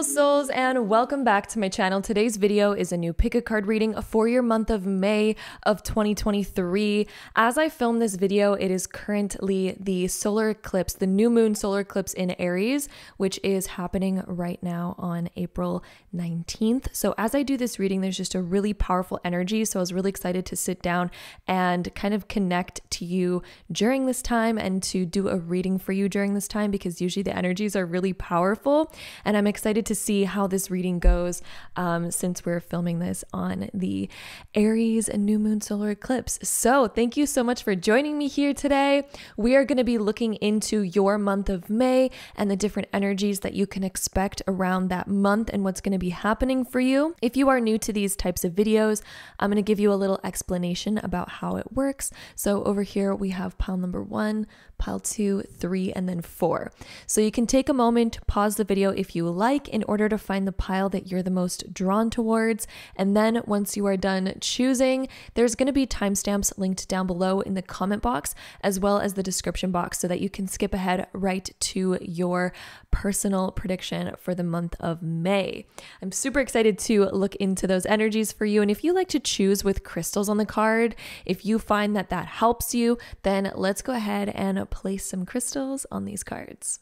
beautiful souls, and welcome back to my channel. Today's video is a new pick a card reading for your month of May of 2023. As I film this video, it is currently the solar eclipse, the new moon solar eclipse in Aries, which is happening right now on April 19th. So, as I do this reading, there's just a really powerful energy. So, I was really excited to sit down and kind of connect to you during this time and to do a reading for you during this time because usually the energies are really powerful. And I'm excited to see how this reading goes um, since we're filming this on the Aries new moon solar eclipse. So, thank you so much for joining me here today. We are going to be looking into your month of May and the different energies that you can expect around that month and what's going to be happening for you. If you are new to these types of videos, I'm going to give you a little explanation about how it works. So, over here we have pile number one, pile two, three, and then four. So, you can take a moment, pause the video if you like in order to find the pile that you're the most drawn towards. And then once you are done choosing, there's going to be timestamps linked down below in the comment box as well as the description box so that you can skip ahead right to your personal prediction for the month of May. I'm super excited to look into those energies for you. And if you like to choose with crystals on the card, if you find that that helps you, then let's go ahead and place some crystals on these cards.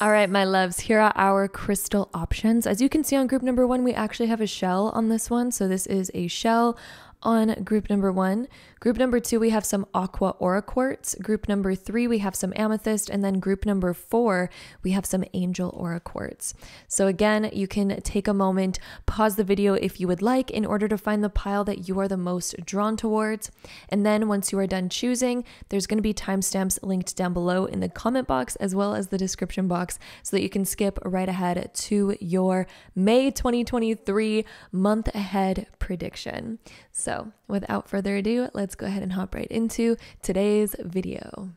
All right, my loves, here are our crystal options. As you can see on group number one, we actually have a shell on this one. So this is a shell on group number one. Group number two, we have some aqua aura quartz. Group number three, we have some amethyst. And then group number four, we have some angel aura quartz. So again, you can take a moment, pause the video if you would like in order to find the pile that you are the most drawn towards. And then once you are done choosing, there's going to be timestamps linked down below in the comment box as well as the description box so that you can skip right ahead to your May 2023 month ahead prediction. So without further ado, let's go ahead and hop right into today's video.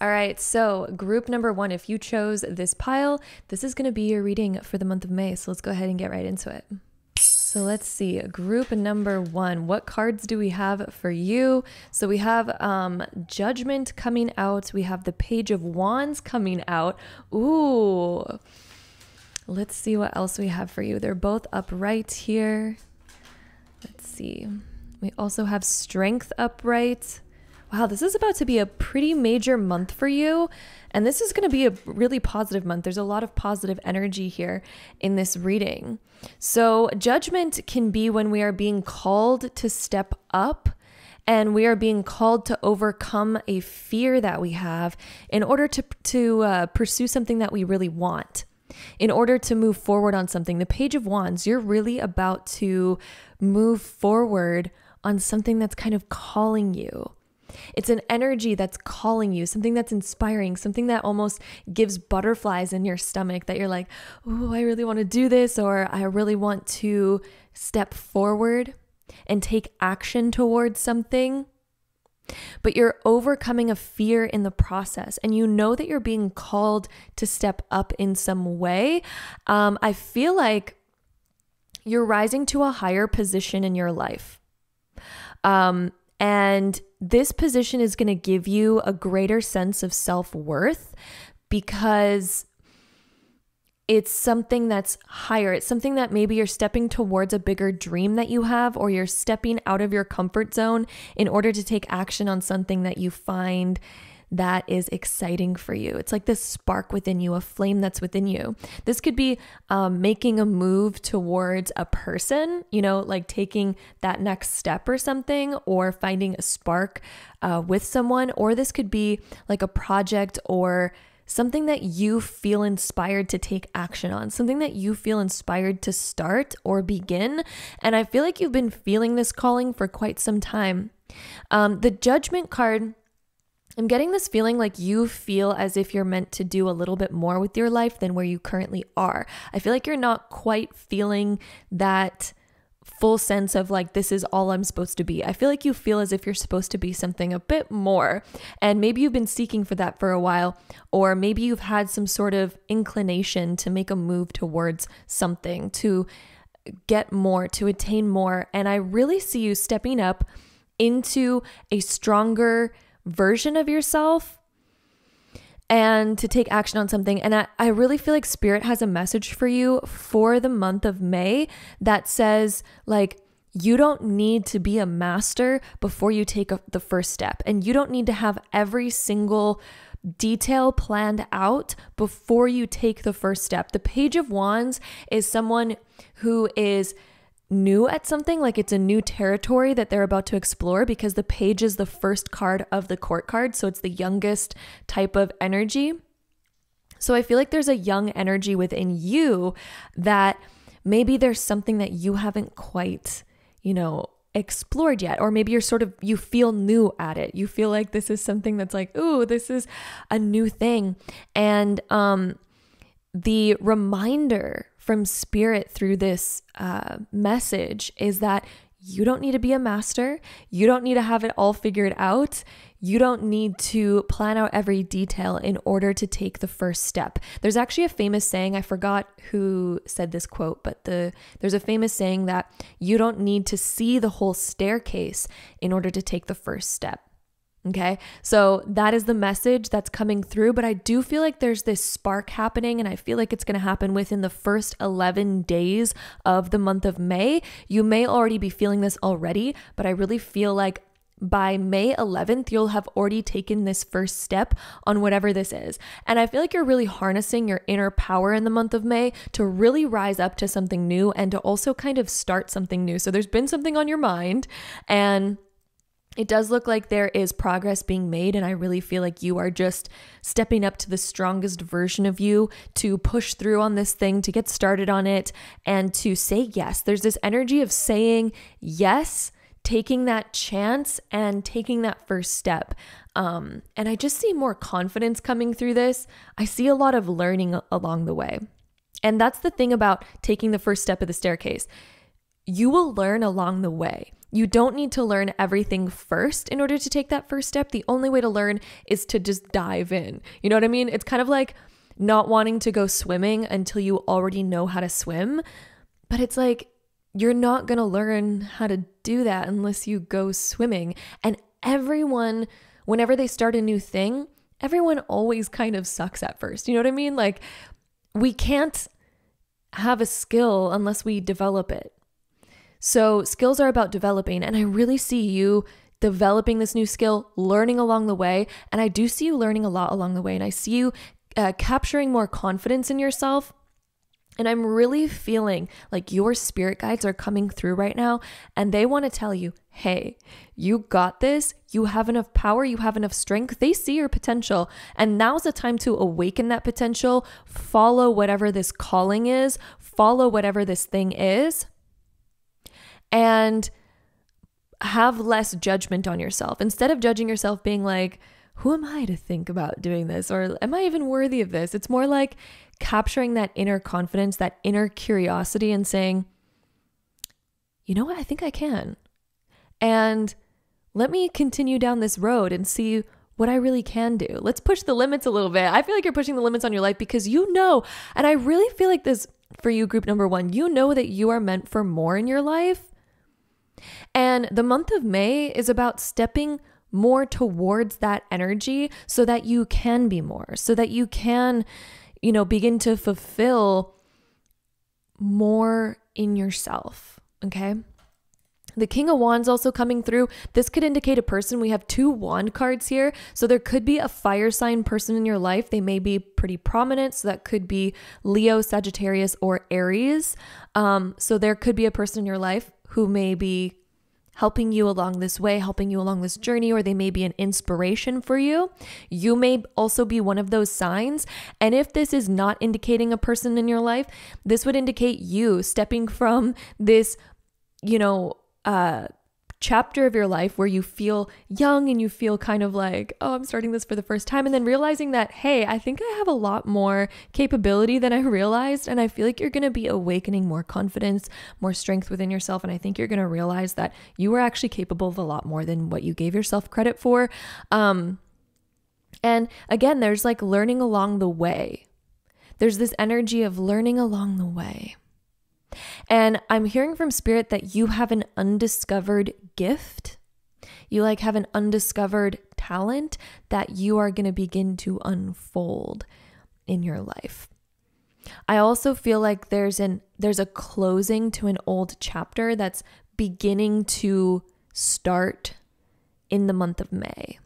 All right, so group number one, if you chose this pile, this is going to be your reading for the month of May. So let's go ahead and get right into it. So let's see, group number one. What cards do we have for you? So we have um, Judgment coming out. We have the Page of Wands coming out. Ooh. Let's see what else we have for you. They're both upright here. Let's see. We also have strength upright. Wow, this is about to be a pretty major month for you. And this is going to be a really positive month. There's a lot of positive energy here in this reading. So, judgment can be when we are being called to step up and we are being called to overcome a fear that we have in order to, to uh, pursue something that we really want in order to move forward on something. The Page of Wands, you're really about to move forward on something that's kind of calling you. It's an energy that's calling you, something that's inspiring, something that almost gives butterflies in your stomach that you're like, oh, I really want to do this, or I really want to step forward and take action towards something but you're overcoming a fear in the process and you know that you're being called to step up in some way, um, I feel like you're rising to a higher position in your life. Um, and this position is going to give you a greater sense of self worth because it's something that's higher. It's something that maybe you're stepping towards a bigger dream that you have, or you're stepping out of your comfort zone in order to take action on something that you find that is exciting for you. It's like this spark within you, a flame that's within you. This could be um, making a move towards a person, you know, like taking that next step or something, or finding a spark uh, with someone, or this could be like a project or something that you feel inspired to take action on, something that you feel inspired to start or begin. And I feel like you've been feeling this calling for quite some time. Um, the judgment card. I'm getting this feeling like you feel as if you're meant to do a little bit more with your life than where you currently are. I feel like you're not quite feeling that full sense of like, this is all I'm supposed to be. I feel like you feel as if you're supposed to be something a bit more. And maybe you've been seeking for that for a while, or maybe you've had some sort of inclination to make a move towards something, to get more, to attain more. And I really see you stepping up into a stronger version of yourself and to take action on something. And I, I really feel like Spirit has a message for you for the month of May that says, like, you don't need to be a master before you take a, the first step. And you don't need to have every single detail planned out before you take the first step. The Page of Wands is someone who is new at something, like it's a new territory that they're about to explore because the page is the first card of the court card. So it's the youngest type of energy. So I feel like there's a young energy within you that maybe there's something that you haven't quite you know, explored yet or maybe you're sort of you feel new at it you feel like this is something that's like ooh this is a new thing and um the reminder from spirit through this uh, message is that you don't need to be a master you don't need to have it all figured out you don't need to plan out every detail in order to take the first step. There's actually a famous saying, I forgot who said this quote, but the there's a famous saying that you don't need to see the whole staircase in order to take the first step. Okay, so that is the message that's coming through. But I do feel like there's this spark happening, and I feel like it's going to happen within the first 11 days of the month of May. You may already be feeling this already, but I really feel like by May 11th, you'll have already taken this first step on whatever this is. And I feel like you're really harnessing your inner power in the month of May to really rise up to something new and to also kind of start something new. So there's been something on your mind and it does look like there is progress being made, and I really feel like you are just stepping up to the strongest version of you to push through on this thing, to get started on it, and to say yes. There's this energy of saying yes taking that chance and taking that first step. Um, and I just see more confidence coming through this. I see a lot of learning along the way. And that's the thing about taking the first step of the staircase. You will learn along the way. You don't need to learn everything first in order to take that first step. The only way to learn is to just dive in. You know what I mean? It's kind of like not wanting to go swimming until you already know how to swim. But it's like you're not going to learn how to do that unless you go swimming. And everyone, whenever they start a new thing, everyone always kind of sucks at first. You know what I mean? Like, we can't have a skill unless we develop it. So, skills are about developing. And I really see you developing this new skill, learning along the way. And I do see you learning a lot along the way. And I see you uh, capturing more confidence in yourself and I'm really feeling like your spirit guides are coming through right now and they want to tell you, hey, you got this. You have enough power. You have enough strength. They see your potential. And now's the time to awaken that potential. Follow whatever this calling is, follow whatever this thing is, and have less judgment on yourself. Instead of judging yourself, being like, who am I to think about doing this? Or am I even worthy of this? It's more like, capturing that inner confidence, that inner curiosity, and saying, you know what, I think I can. And let me continue down this road and see what I really can do. Let's push the limits a little bit. I feel like you're pushing the limits on your life because you know, and I really feel like this for you, group number one, you know that you are meant for more in your life. And the month of May is about stepping more towards that energy so that you can be more, so that you can you know, begin to fulfill more in yourself. Okay. The King of Wands also coming through. This could indicate a person. We have two wand cards here. So there could be a fire sign person in your life. They may be pretty prominent. So that could be Leo, Sagittarius, or Aries. Um, so there could be a person in your life who may be helping you along this way, helping you along this journey, or they may be an inspiration for you. You may also be one of those signs. And if this is not indicating a person in your life, this would indicate you stepping from this, you know, uh, chapter of your life where you feel young and you feel kind of like, oh, I'm starting this for the first time. And then realizing that, hey, I think I have a lot more capability than I realized. And I feel like you're going to be awakening more confidence, more strength within yourself. And I think you're going to realize that you are actually capable of a lot more than what you gave yourself credit for. Um, and again, there's like learning along the way. There's this energy of learning along the way. And I'm hearing from spirit that you have an undiscovered gift. You like have an undiscovered talent that you are going to begin to unfold in your life. I also feel like there's an there's a closing to an old chapter that's beginning to start in the month of May.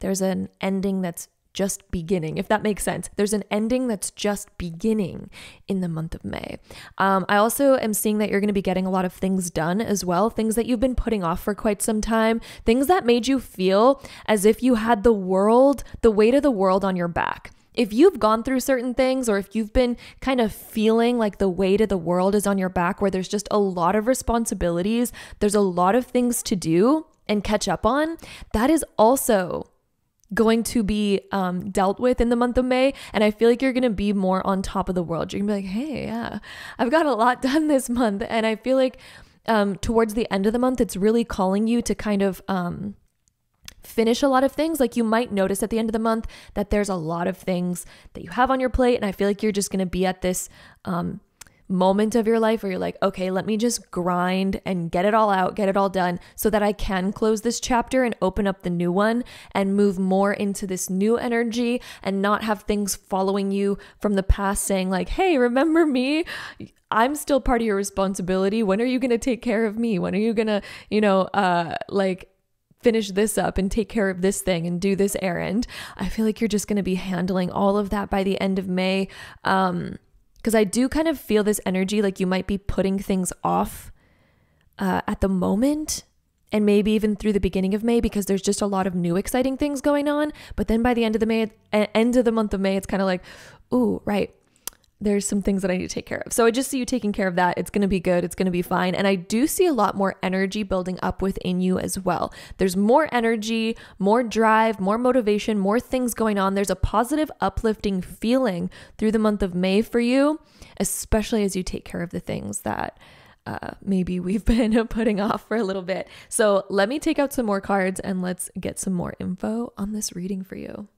There's an ending that's just beginning, if that makes sense. There's an ending that's just beginning in the month of May. Um, I also am seeing that you're going to be getting a lot of things done as well, things that you've been putting off for quite some time, things that made you feel as if you had the world, the weight of the world on your back if you've gone through certain things or if you've been kind of feeling like the weight of the world is on your back where there's just a lot of responsibilities, there's a lot of things to do and catch up on, that is also going to be um, dealt with in the month of May. And I feel like you're going to be more on top of the world. You're going to be like, hey, yeah, I've got a lot done this month. And I feel like um, towards the end of the month, it's really calling you to kind of. Um, finish a lot of things. Like you might notice at the end of the month that there's a lot of things that you have on your plate. And I feel like you're just going to be at this um, moment of your life where you're like, okay, let me just grind and get it all out, get it all done so that I can close this chapter and open up the new one and move more into this new energy and not have things following you from the past saying, like, hey, remember me? I'm still part of your responsibility. When are you going to take care of me? When are you going to, you know, uh, like, finish this up and take care of this thing and do this errand. I feel like you're just going to be handling all of that by the end of May. Um, because I do kind of feel this energy like you might be putting things off uh, at the moment and maybe even through the beginning of May because there's just a lot of new exciting things going on. But then by the end of the May, end of the month of May, it's kind of like, ooh, right there's some things that I need to take care of. So I just see you taking care of that. It's going to be good. It's going to be fine. And I do see a lot more energy building up within you as well. There's more energy, more drive, more motivation, more things going on. There's a positive, uplifting feeling through the month of May for you, especially as you take care of the things that uh, maybe we've been putting off for a little bit. So let me take out some more cards and let's get some more info on this reading for you.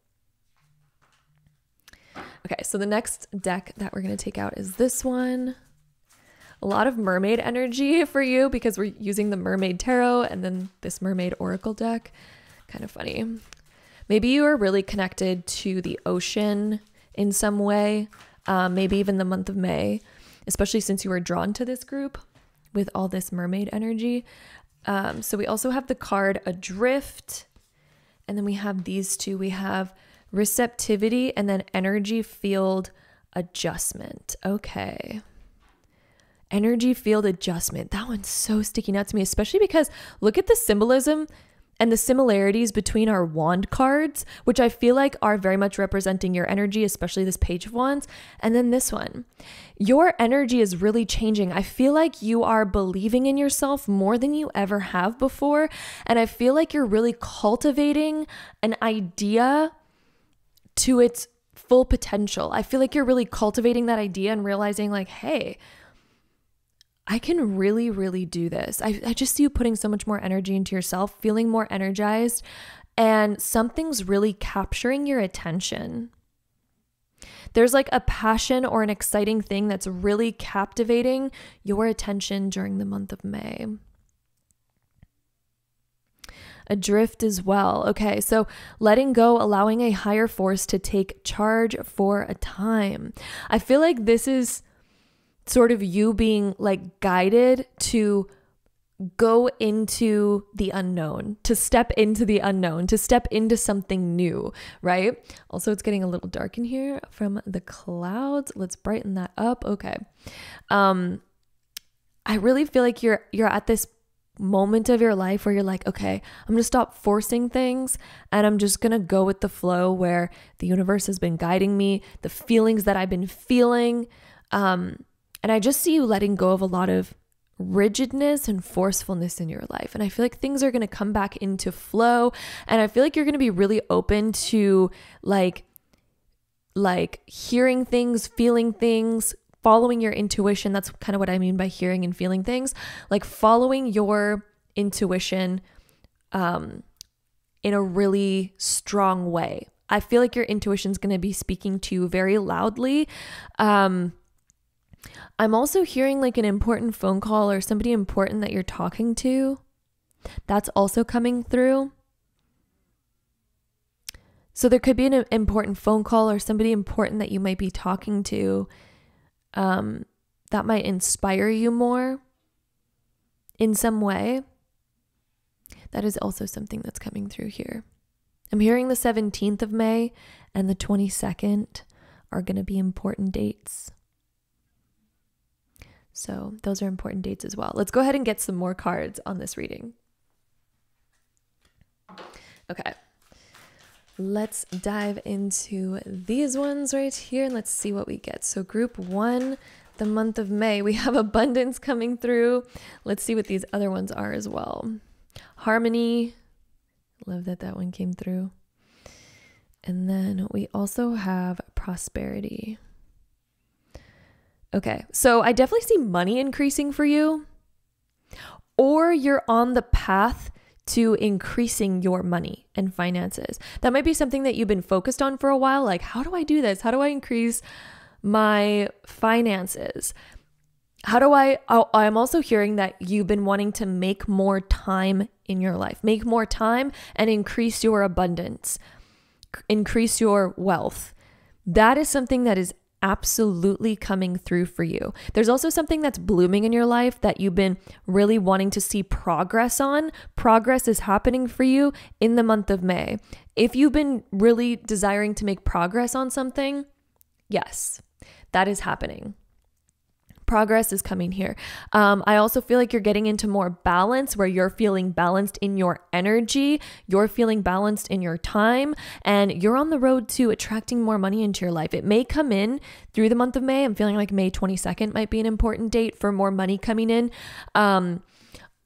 Okay, so the next deck that we're going to take out is this one. A lot of mermaid energy for you because we're using the mermaid tarot and then this mermaid oracle deck. Kind of funny. Maybe you are really connected to the ocean in some way, um, maybe even the month of May, especially since you were drawn to this group with all this mermaid energy. Um, so we also have the card Adrift, and then we have these two. We have receptivity, and then energy field adjustment. Okay. Energy field adjustment. That one's so sticking out to me, especially because look at the symbolism and the similarities between our wand cards, which I feel like are very much representing your energy, especially this page of wands, and then this one. Your energy is really changing. I feel like you are believing in yourself more than you ever have before, and I feel like you're really cultivating an idea to its full potential. I feel like you're really cultivating that idea and realizing, like, hey, I can really, really do this. I, I just see you putting so much more energy into yourself, feeling more energized, and something's really capturing your attention. There's like a passion or an exciting thing that's really captivating your attention during the month of May adrift as well. Okay, so letting go, allowing a higher force to take charge for a time. I feel like this is sort of you being like guided to go into the unknown, to step into the unknown, to step into something new, right? Also, it's getting a little dark in here from the clouds. Let's brighten that up. Okay. Um I really feel like you're you're at this moment of your life where you're like, okay, I'm to stop forcing things and I'm just to go with the flow where the universe has been guiding me, the feelings that I've been feeling. Um, and I just see you letting go of a lot of rigidness and forcefulness in your life. And I feel like things are to come back into flow. And I feel like you're to be really open to like, like hearing things, feeling things, following your intuition. That's kind of what I mean by hearing and feeling things. Like following your intuition um, in a really strong way. I feel like your intuition is going to be speaking to you very loudly. Um, I'm also hearing like an important phone call or somebody important that you're talking to. That's also coming through. So there could be an important phone call or somebody important that you might be talking to um, that might inspire you more in some way. That is also something that's coming through here. I'm hearing the 17th of May and the 22nd are going to be important dates. So, those are important dates as well. Let's go ahead and get some more cards on this reading. Okay. Let's dive into these ones right here and let's see what we get. So, group one, the month of May, we have abundance coming through. Let's see what these other ones are as well. Harmony. Love that that one came through. And then we also have prosperity. Okay, so I definitely see money increasing for you, or you're on the path to increasing your money and finances. That might be something that you've been focused on for a while. Like, how do I do this? How do I increase my finances? How do I? Oh, I'm also hearing that you've been wanting to make more time in your life, make more time and increase your abundance, increase your wealth. That is something that is absolutely coming through for you. There's also something that's blooming in your life that you've been really wanting to see progress on. Progress is happening for you in the month of May. If you've been really desiring to make progress on something, yes, that is happening progress is coming here. Um, I also feel like you're getting into more balance where you're feeling balanced in your energy, you're feeling balanced in your time, and you're on the road to attracting more money into your life. It may come in through the month of May. I'm feeling like May 22nd might be an important date for more money coming in. Um,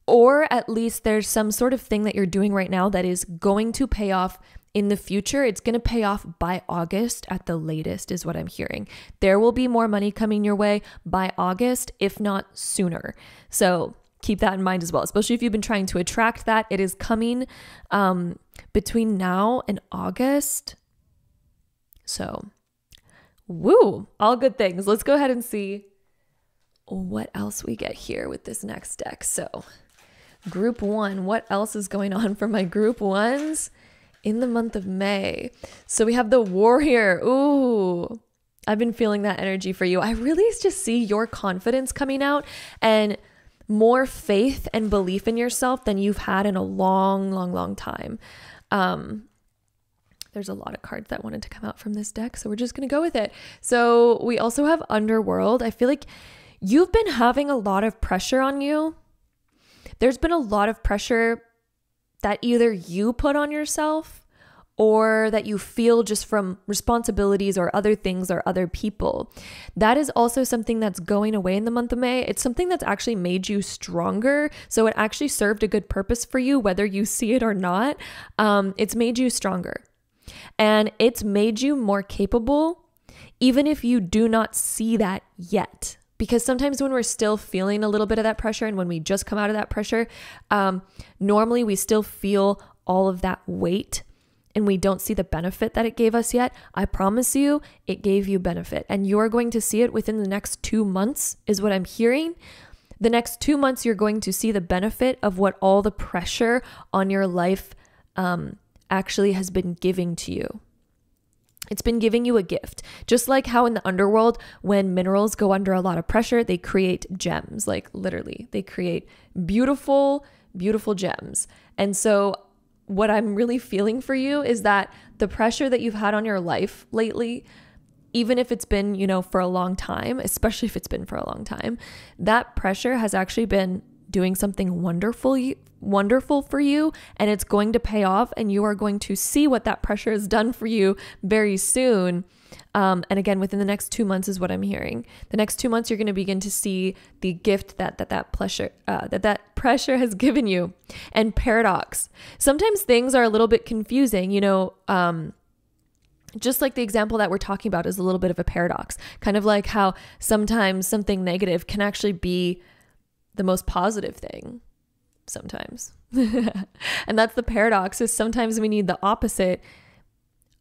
or at least there's some sort of thing that you're doing right now that is going to pay off in the future, it's going to pay off by August at the latest, is what I'm hearing. There will be more money coming your way by August, if not sooner. So keep that in mind as well, especially if you've been trying to attract that. It is coming um, between now and August. So, woo, all good things. Let's go ahead and see what else we get here with this next deck. So, group one, what else is going on for my group ones? In the month of May. So we have the warrior. Ooh, I've been feeling that energy for you. I really just see your confidence coming out and more faith and belief in yourself than you've had in a long, long, long time. Um, there's a lot of cards that wanted to come out from this deck, so we're just going to go with it. So we also have Underworld. I feel like you've been having a lot of pressure on you. There's been a lot of pressure that either you put on yourself or that you feel just from responsibilities or other things or other people. That is also something that's going away in the month of May. It's something that's actually made you stronger. So it actually served a good purpose for you, whether you see it or not. Um, it's made you stronger and it's made you more capable, even if you do not see that yet because sometimes when we're still feeling a little bit of that pressure and when we just come out of that pressure, um, normally we still feel all of that weight and we don't see the benefit that it gave us yet. I promise you, it gave you benefit and you're going to see it within the next two months, is what I'm hearing. The next two months, you're going to see the benefit of what all the pressure on your life um, actually has been giving to you. It's been giving you a gift. Just like how in the underworld, when minerals go under a lot of pressure, they create gems. Like literally, they create beautiful, beautiful gems. And so, what I'm really feeling for you is that the pressure that you've had on your life lately, even if it's been, you know, for a long time, especially if it's been for a long time, that pressure has actually been doing something wonderful wonderful for you and it's going to pay off and you are going to see what that pressure has done for you very soon. Um, and again within the next two months is what i'm hearing. The next two months you're going to begin to see the gift that that that pressure uh, that that pressure has given you. And paradox. Sometimes things are a little bit confusing you know um, just like the example that we're talking about is a little bit of a paradox. Kind of like how sometimes something negative can actually be the most positive thing sometimes. and that's the paradox is sometimes we need the opposite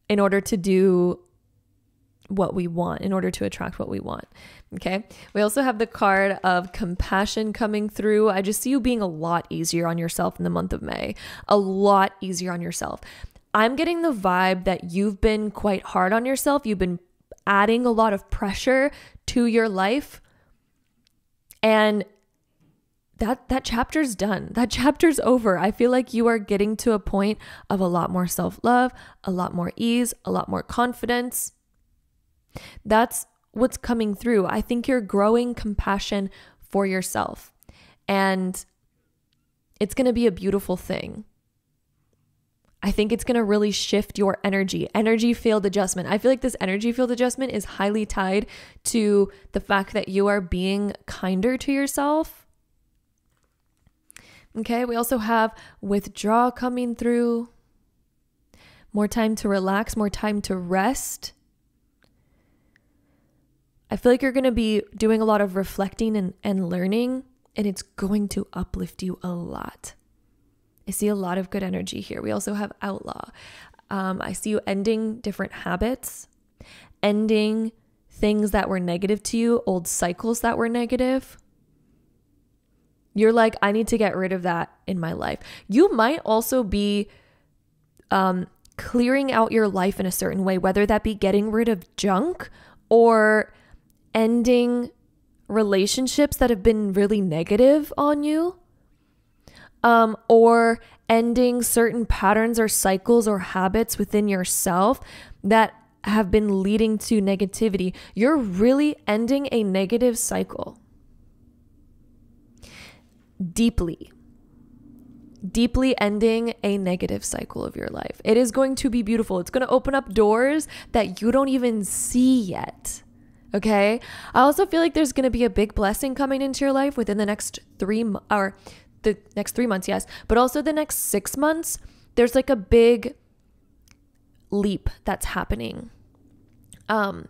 in order to do what we want in order to attract what we want. Okay. We also have the card of compassion coming through. I just see you being a lot easier on yourself in the month of May, a lot easier on yourself. I'm getting the vibe that you've been quite hard on yourself. You've been adding a lot of pressure to your life. And that that chapter's done. That chapter's over. I feel like you are getting to a point of a lot more self-love, a lot more ease, a lot more confidence. That's what's coming through. I think you're growing compassion for yourself. And it's going to be a beautiful thing. I think it's going to really shift your energy. Energy field adjustment. I feel like this energy field adjustment is highly tied to the fact that you are being kinder to yourself. Okay, we also have withdraw coming through, more time to relax, more time to rest. I feel like you're going to be doing a lot of reflecting and, and learning, and it's going to uplift you a lot. I see a lot of good energy here. We also have outlaw. Um, I see you ending different habits, ending things that were negative to you, old cycles that were negative. You're like, I need to get rid of that in my life. You might also be um, clearing out your life in a certain way, whether that be getting rid of junk or ending relationships that have been really negative on you, um, or ending certain patterns or cycles or habits within yourself that have been leading to negativity. You're really ending a negative cycle deeply. Deeply ending a negative cycle of your life. It is going to be beautiful. It's going to open up doors that you don't even see yet. Okay. I also feel like there's going to be a big blessing coming into your life within the next three or the next three months, yes, but also the next six months. There's like a big leap that's happening. Um,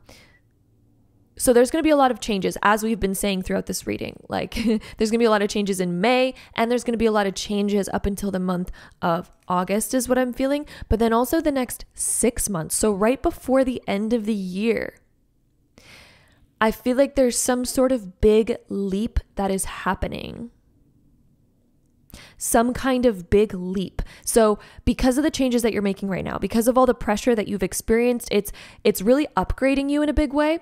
so there's going to be a lot of changes as we've been saying throughout this reading. Like there's going to be a lot of changes in May and there's going to be a lot of changes up until the month of August is what I'm feeling, but then also the next 6 months. So right before the end of the year. I feel like there's some sort of big leap that is happening. Some kind of big leap. So, because of the changes that you're making right now, because of all the pressure that you've experienced, it's it's really upgrading you in a big way.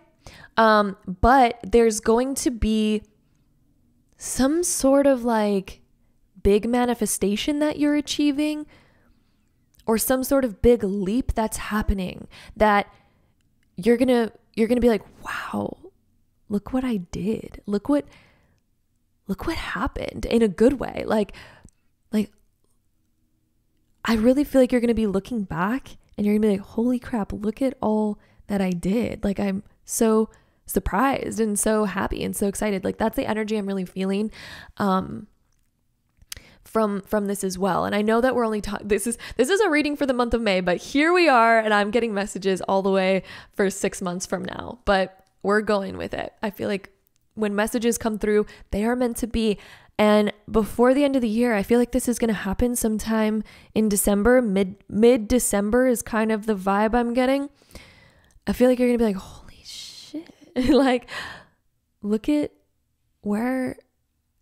Um, but there's going to be some sort of like big manifestation that you're achieving or some sort of big leap that's happening that you're going to you're going to be like, "Wow, look what I did. Look what look what happened in a good way. Like like I really feel like you're going to be looking back and you're going to be like, "Holy crap, look at all that I did." Like I'm so surprised and so happy and so excited. Like that's the energy I'm really feeling. Um from from this as well. And I know that we're only talking this is this is a reading for the month of May, but here we are and I'm getting messages all the way for 6 months from now. But we're going with it. I feel like when messages come through, they are meant to be. And before the end of the year, I feel like this is going to happen sometime in December, mid mid December is kind of the vibe I'm getting. I feel like you're going to be like. like look at where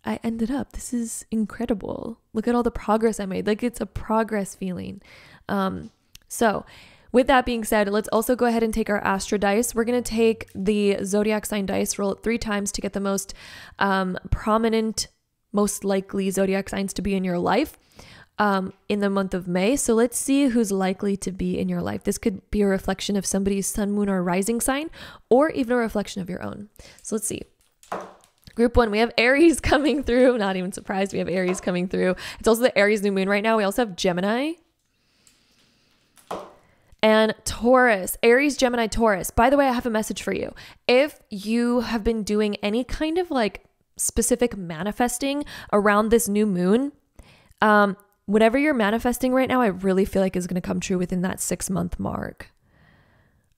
I ended up. This is incredible. Look at all the progress I made. Like it's a progress feeling. Um so with that being said, let's also go ahead and take our Astro dice. We're going to take the zodiac sign dice, roll it three times to get the most um, prominent, most likely zodiac signs to be in your life um, in the month of May. So let's see who's likely to be in your life. This could be a reflection of somebody's sun, moon, or rising sign, or even a reflection of your own. So let's see. Group one, we have Aries coming through. Not even surprised we have Aries coming through. It's also the Aries new moon right now. We also have Gemini, and Taurus, Aries, Gemini, Taurus. By the way, I have a message for you. If you have been doing any kind of like specific manifesting around this new moon, um, whatever you're manifesting right now, I really feel like is going to come true within that six month mark.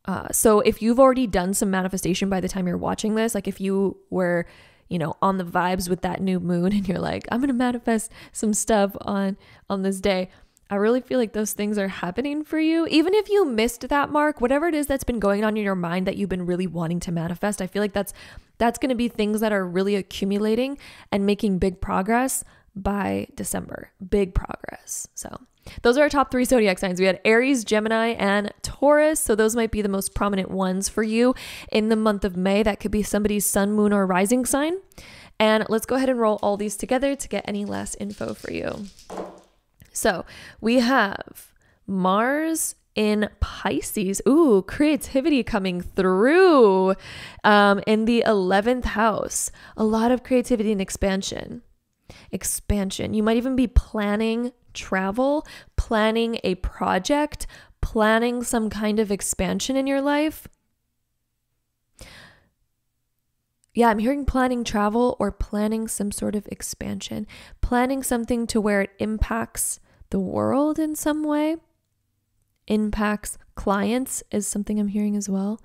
Uh, so if you've already done some manifestation by the time you're watching this, like if you were, you know, on the vibes with that new moon and you're like, I'm going to manifest some stuff on on this day, I really feel like those things are happening for you. Even if you missed that mark, whatever it is that's been going on in your mind that you've been really wanting to manifest, I feel like that's that's going to be things that are really accumulating and making big progress by December. Big progress. So, those are our top 3 zodiac signs. We had Aries, Gemini, and Taurus. So those might be the most prominent ones for you in the month of May. That could be somebody's sun, moon, or rising sign. And let's go ahead and roll all these together to get any last info for you. So we have Mars in Pisces. Ooh, creativity coming through um, in the 11th house. A lot of creativity and expansion. Expansion. You might even be planning travel, planning a project, planning some kind of expansion in your life. Yeah, I'm hearing planning travel or planning some sort of expansion, planning something to where it impacts the world in some way, impacts clients is something I'm hearing as well.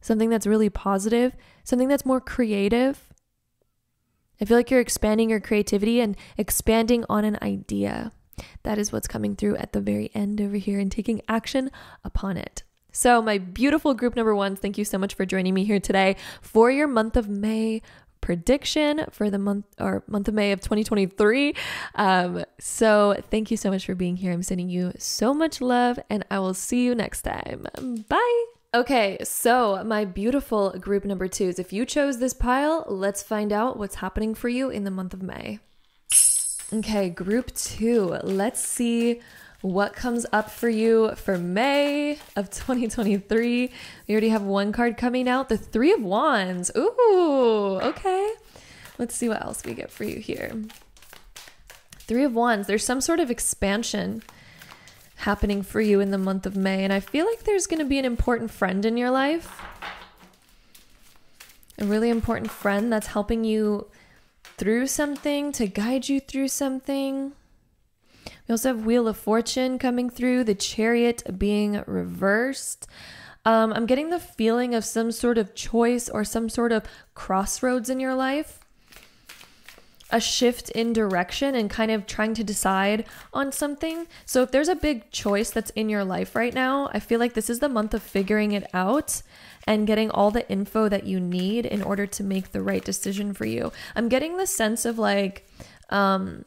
Something that's really positive, something that's more creative. I feel like you're expanding your creativity and expanding on an idea. That is what's coming through at the very end over here and taking action upon it. So, my beautiful group number ones, thank you so much for joining me here today for your month of May prediction for the month or month of May of 2023. Um, so, thank you so much for being here. I'm sending you so much love, and I will see you next time. Bye. Okay, so my beautiful group number twos, if you chose this pile, let's find out what's happening for you in the month of May. Okay, group two. Let's see what comes up for you for May of 2023. We already have one card coming out the Three of Wands. Ooh, okay. Let's see what else we get for you here. Three of Wands. There's some sort of expansion happening for you in the month of May, and I feel like there's going to be an important friend in your life. A really important friend that's helping you through something, to guide you through something. We also have Wheel of Fortune coming through, the Chariot being reversed. Um, I'm getting the feeling of some sort of choice or some sort of crossroads in your life. A shift in direction and kind of trying to decide on something. So, if there's a big choice that's in your life right now, I feel like this is the month of figuring it out and getting all the info that you need in order to make the right decision for you. I'm getting the sense of like, um,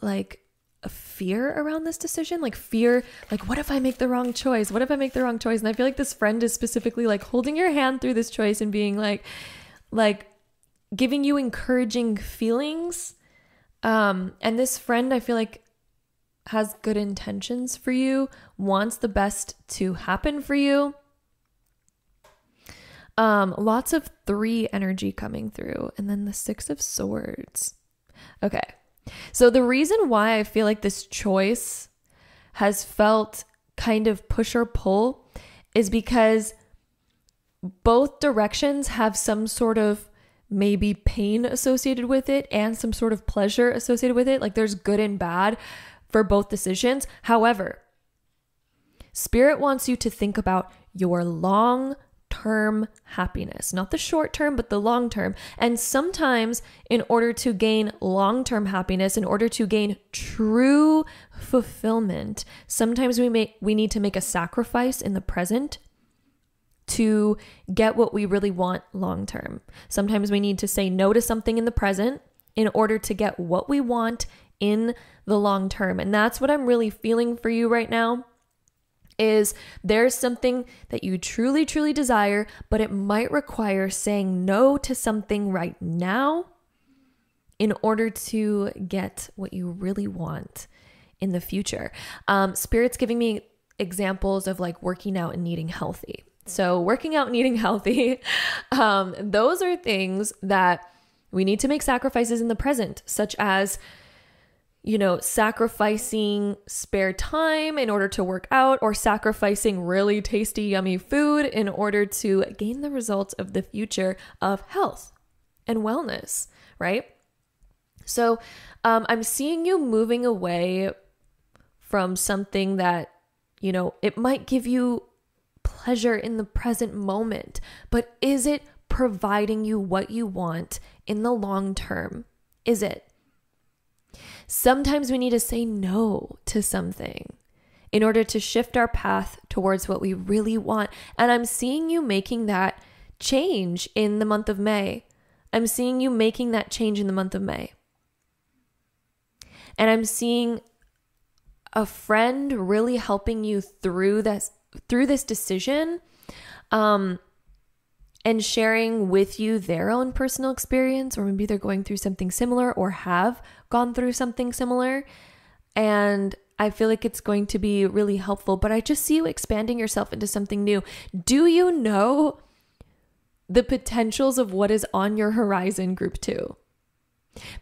like a fear around this decision like fear like what if i make the wrong choice what if i make the wrong choice and i feel like this friend is specifically like holding your hand through this choice and being like like giving you encouraging feelings um and this friend i feel like has good intentions for you wants the best to happen for you um, lots of three energy coming through, and then the six of swords. Okay. So the reason why I feel like this choice has felt kind of push or pull is because both directions have some sort of maybe pain associated with it and some sort of pleasure associated with it. Like there's good and bad for both decisions. However, Spirit wants you to think about your long term happiness, not the short term, but the long term. And sometimes, in order to gain long term happiness, in order to gain true fulfillment, sometimes we make we need to make a sacrifice in the present to get what we really want long term. Sometimes we need to say no to something in the present in order to get what we want in the long term. And that's what I'm really feeling for you right now is there's something that you truly, truly desire, but it might require saying no to something right now in order to get what you really want in the future. Um, Spirit's giving me examples of like working out and eating healthy. So, working out and eating healthy, um, those are things that we need to make sacrifices in the present, such as you know, sacrificing spare time in order to work out or sacrificing really tasty, yummy food in order to gain the results of the future of health and wellness, right? So um, I'm seeing you moving away from something that, you know, it might give you pleasure in the present moment, but is it providing you what you want in the long term? Is it? Sometimes we need to say no to something in order to shift our path towards what we really want. And I'm seeing you making that change in the month of May. I'm seeing you making that change in the month of May. And I'm seeing a friend really helping you through this through this decision um and sharing with you their own personal experience or maybe they're going through something similar or have gone through something similar and I feel like it's going to be really helpful, but I just see you expanding yourself into something new. Do you know the potentials of what is on your horizon, group two?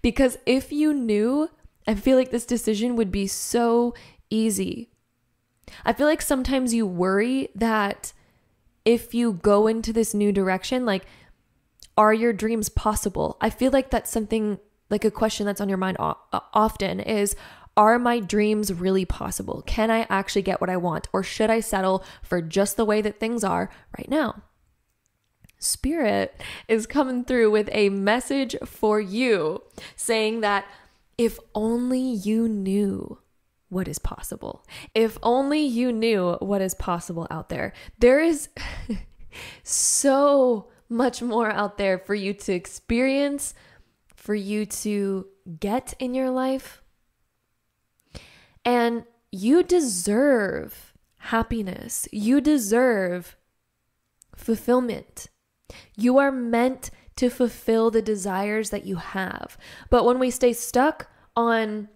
Because if you knew, I feel like this decision would be so easy. I feel like sometimes you worry that if you go into this new direction, like, are your dreams possible? I feel like that's something like a question that's on your mind often is are my dreams really possible? Can I actually get what I want? Or should I settle for just the way that things are right now? Spirit is coming through with a message for you saying that if only you knew what is possible, if only you knew what is possible out there, there is so much more out there for you to experience, for you to get in your life. And you deserve happiness. You deserve fulfillment. You are meant to fulfill the desires that you have. But when we stay stuck on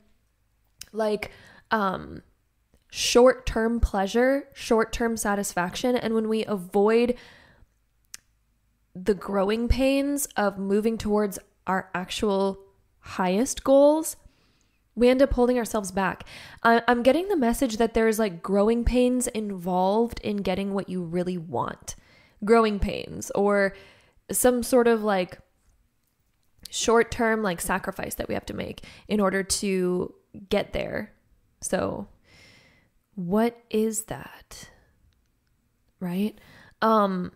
like um short-term pleasure, short-term satisfaction and when we avoid the growing pains of moving towards our actual highest goals, we end up holding ourselves back. I'm getting the message that there's like growing pains involved in getting what you really want. Growing pains or some sort of like short term like sacrifice that we have to make in order to get there. So, what is that? Right? Um,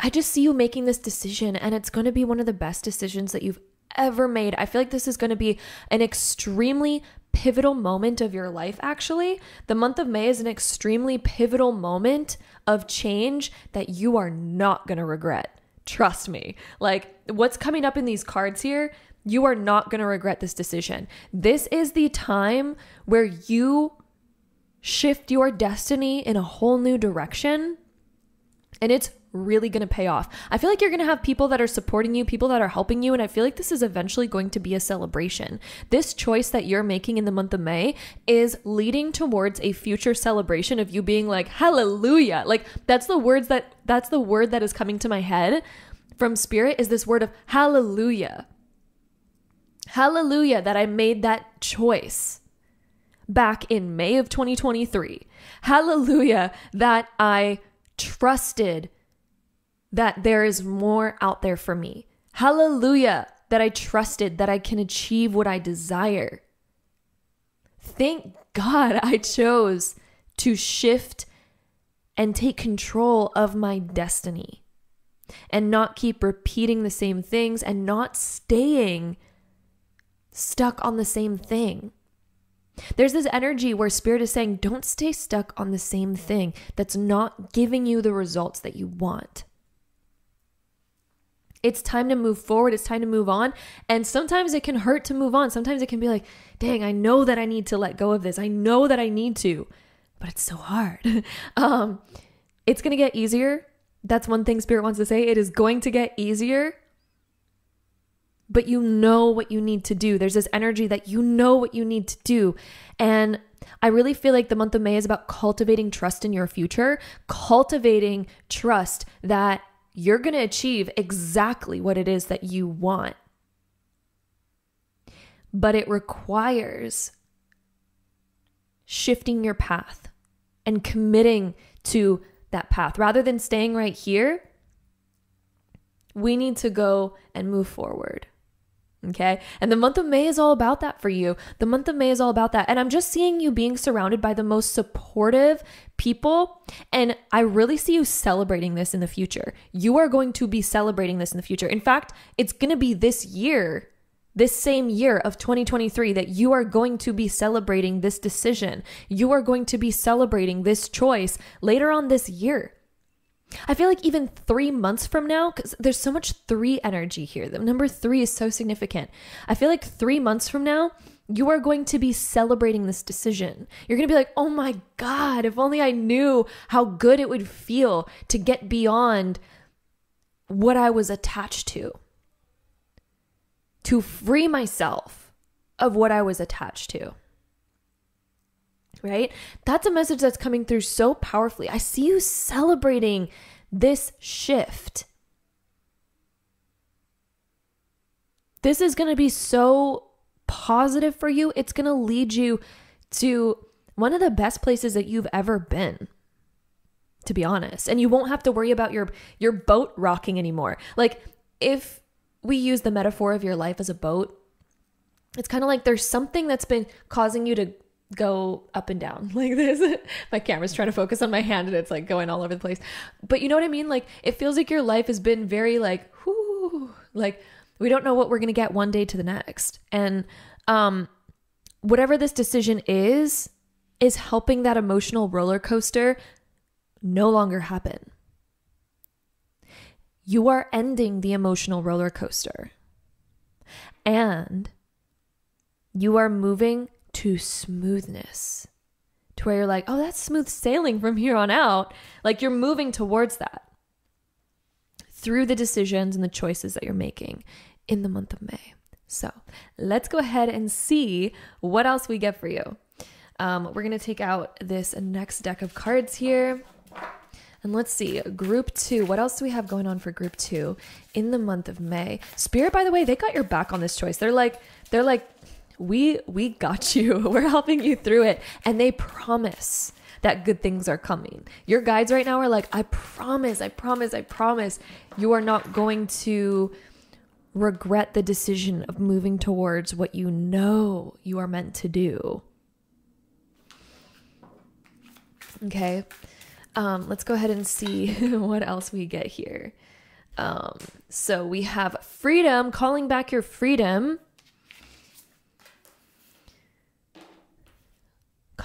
I just see you making this decision, and it's going to be one of the best decisions that you've ever made. I feel like this is going to be an extremely pivotal moment of your life, actually. The month of May is an extremely pivotal moment of change that you are not going to regret. Trust me. Like, what's coming up in these cards here, you are not going to regret this decision. This is the time where you shift your destiny in a whole new direction. And it's really going to pay off. I feel like you're going to have people that are supporting you, people that are helping you, and I feel like this is eventually going to be a celebration. This choice that you're making in the month of May is leading towards a future celebration of you being like, hallelujah. Like that's the words that that's the word that is coming to my head from spirit is this word of hallelujah. Hallelujah that I made that choice back in May of 2023. Hallelujah that I trusted that there is more out there for me. Hallelujah that I trusted that I can achieve what I desire. Thank God I chose to shift and take control of my destiny and not keep repeating the same things and not staying stuck on the same thing. There's this energy where spirit is saying, don't stay stuck on the same thing that's not giving you the results that you want. It's time to move forward. It's time to move on. And sometimes it can hurt to move on. Sometimes it can be like, dang, I know that I need to let go of this. I know that I need to, but it's so hard. um, it's going to get easier. That's one thing Spirit wants to say. It is going to get easier, but you know what you need to do. There's this energy that you know what you need to do. And I really feel like the month of May is about cultivating trust in your future, cultivating trust that you're going to achieve exactly what it is that you want. But it requires shifting your path and committing to that path rather than staying right here. We need to go and move forward. Okay. And the month of May is all about that for you. The month of May is all about that. And I'm just seeing you being surrounded by the most supportive people. And I really see you celebrating this in the future. You are going to be celebrating this in the future. In fact, it's going to be this year this same year of 2023 that you are going to be celebrating this decision. You are going to be celebrating this choice later on this year. I feel like even three months from now, because there's so much three energy here. The number three is so significant. I feel like three months from now, you are going to be celebrating this decision. You're going to be like, oh my God, if only I knew how good it would feel to get beyond what I was attached to, to free myself of what I was attached to. Right? That's a message that's coming through so powerfully. I see you celebrating this shift. This is going to be so positive for you, it's going to lead you to one of the best places that you've ever been to be honest and you won't have to worry about your your boat rocking anymore like if we use the metaphor of your life as a boat it's kind of like there's something that's been causing you to go up and down like this. my camera's trying to focus on my hand and it's like going all over the place. But you know what I mean? Like it feels like your life has been very like, whoo, like we don't know what we're going to get one day to the next. And um, whatever this decision is, is helping that emotional roller coaster no longer happen. You are ending the emotional roller coaster. And you are moving to smoothness, to where you're like, oh, that's smooth sailing from here on out. Like you're moving towards that through the decisions and the choices that you're making in the month of May. So let's go ahead and see what else we get for you. Um, we're going to take out this next deck of cards here. And let's see, group two. What else do we have going on for group two in the month of May? Spirit, by the way, they got your back on this choice. They're like, they're like, we we got you. We're helping you through it. And they promise that good things are coming. Your guides right now are like, I promise, I promise, I promise you are not going to regret the decision of moving towards what you know you are meant to do. Okay. Um, let's go ahead and see what else we get here. Um, so we have freedom, calling back your freedom.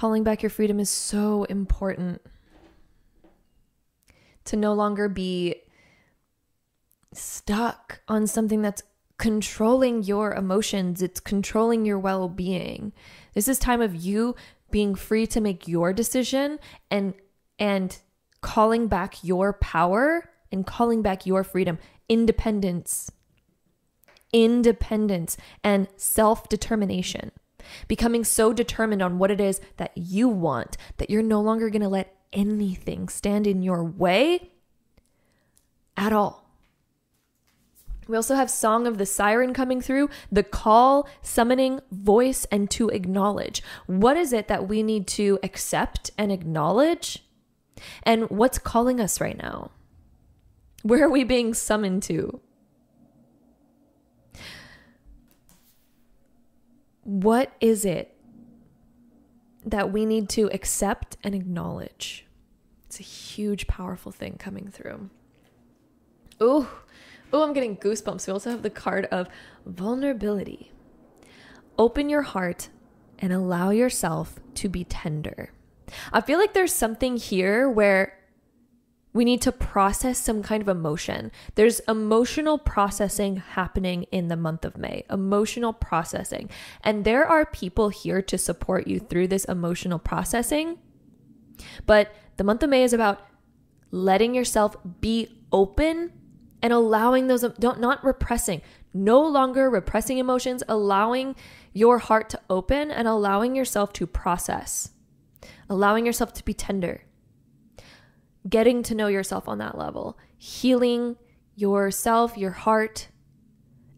Calling back your freedom is so important. To no longer be stuck on something that's controlling your emotions, it's controlling your well being. This is time of you being free to make your decision and and calling back your power and calling back your freedom, independence, independence, and self determination becoming so determined on what it is that you want that you're no longer going to let anything stand in your way at all. We also have Song of the Siren coming through, the call, summoning, voice, and to acknowledge. What is it that we need to accept and acknowledge? And what's calling us right now? Where are we being summoned to? What is it that we need to accept and acknowledge? It's a huge, powerful thing coming through. Oh, oh, I'm getting goosebumps. We also have the card of vulnerability. Open your heart and allow yourself to be tender. I feel like there's something here where we need to process some kind of emotion. There's emotional processing happening in the month of May, emotional processing. And there are people here to support you through this emotional processing. But the month of May is about letting yourself be open and allowing those don't not repressing no longer repressing emotions allowing your heart to open and allowing yourself to process allowing yourself to be tender getting to know yourself on that level, healing yourself, your heart,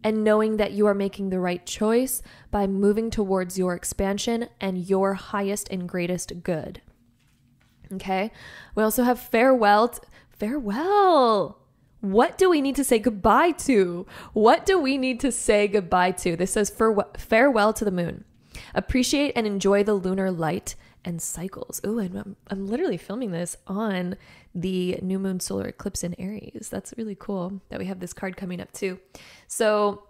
and knowing that you are making the right choice by moving towards your expansion and your highest and greatest good. Okay? We also have farewell. T- farewell. What do we need to say goodbye to? What do we need to say goodbye to? This says farewell to the moon. Appreciate and enjoy the lunar light and cycles. Oh, and I'm, I'm literally filming this on the new moon solar eclipse in Aries. That's really cool that we have this card coming up too. So,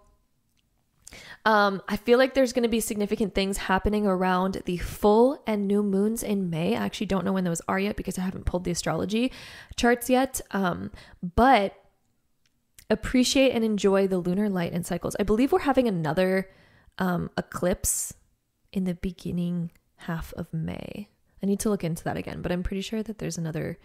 Um, I feel like there's going to be significant things happening around the full and new moons in May. I actually don't know when those are yet because I haven't pulled the astrology charts yet. Um, but appreciate and enjoy the lunar light and cycles. I believe we're having another um, eclipse in the beginning half of May. I need to look into that again, but I'm pretty sure that there's another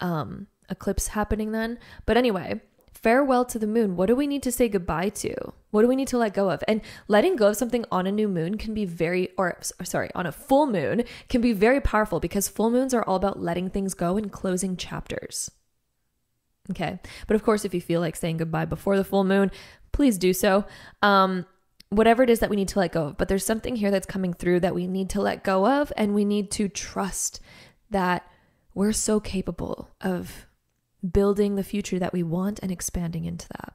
um, eclipse happening then. But anyway, farewell to the moon. What do we need to say goodbye to? What do we need to let go of? And letting go of something on a new moon can be very, or sorry, on a full moon can be very powerful because full moons are all about letting things go and closing chapters. Okay. But of course, if you feel like saying goodbye before the full moon, please do so. Um, whatever it is that we need to let go of. But there's something here that's coming through that we need to let go of, and we need to trust that we're so capable of building the future that we want and expanding into that.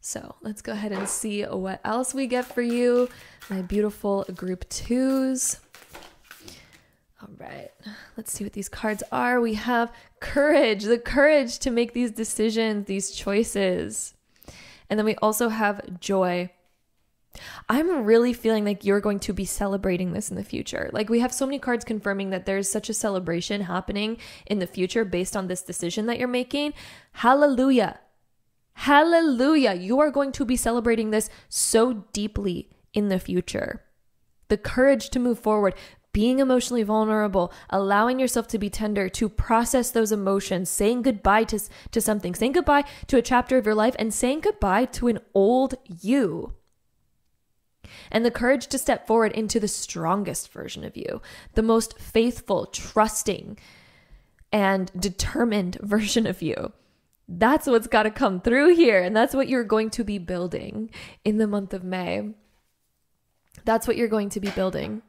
So let's go ahead and see what else we get for you, my beautiful group twos. All right, let's see what these cards are. We have courage, the courage to make these decisions, these choices. And then we also have joy. I'm really feeling like you're going to be celebrating this in the future. Like we have so many cards confirming that there's such a celebration happening in the future based on this decision that you're making. Hallelujah. Hallelujah. You are going to be celebrating this so deeply in the future. The courage to move forward, being emotionally vulnerable, allowing yourself to be tender, to process those emotions, saying goodbye to, to something, saying goodbye to a chapter of your life, and saying goodbye to an old you and the courage to step forward into the strongest version of you, the most faithful, trusting, and determined version of you. That's what's got to come through here. And that's what you're going to be building in the month of May. That's what you're going to be building.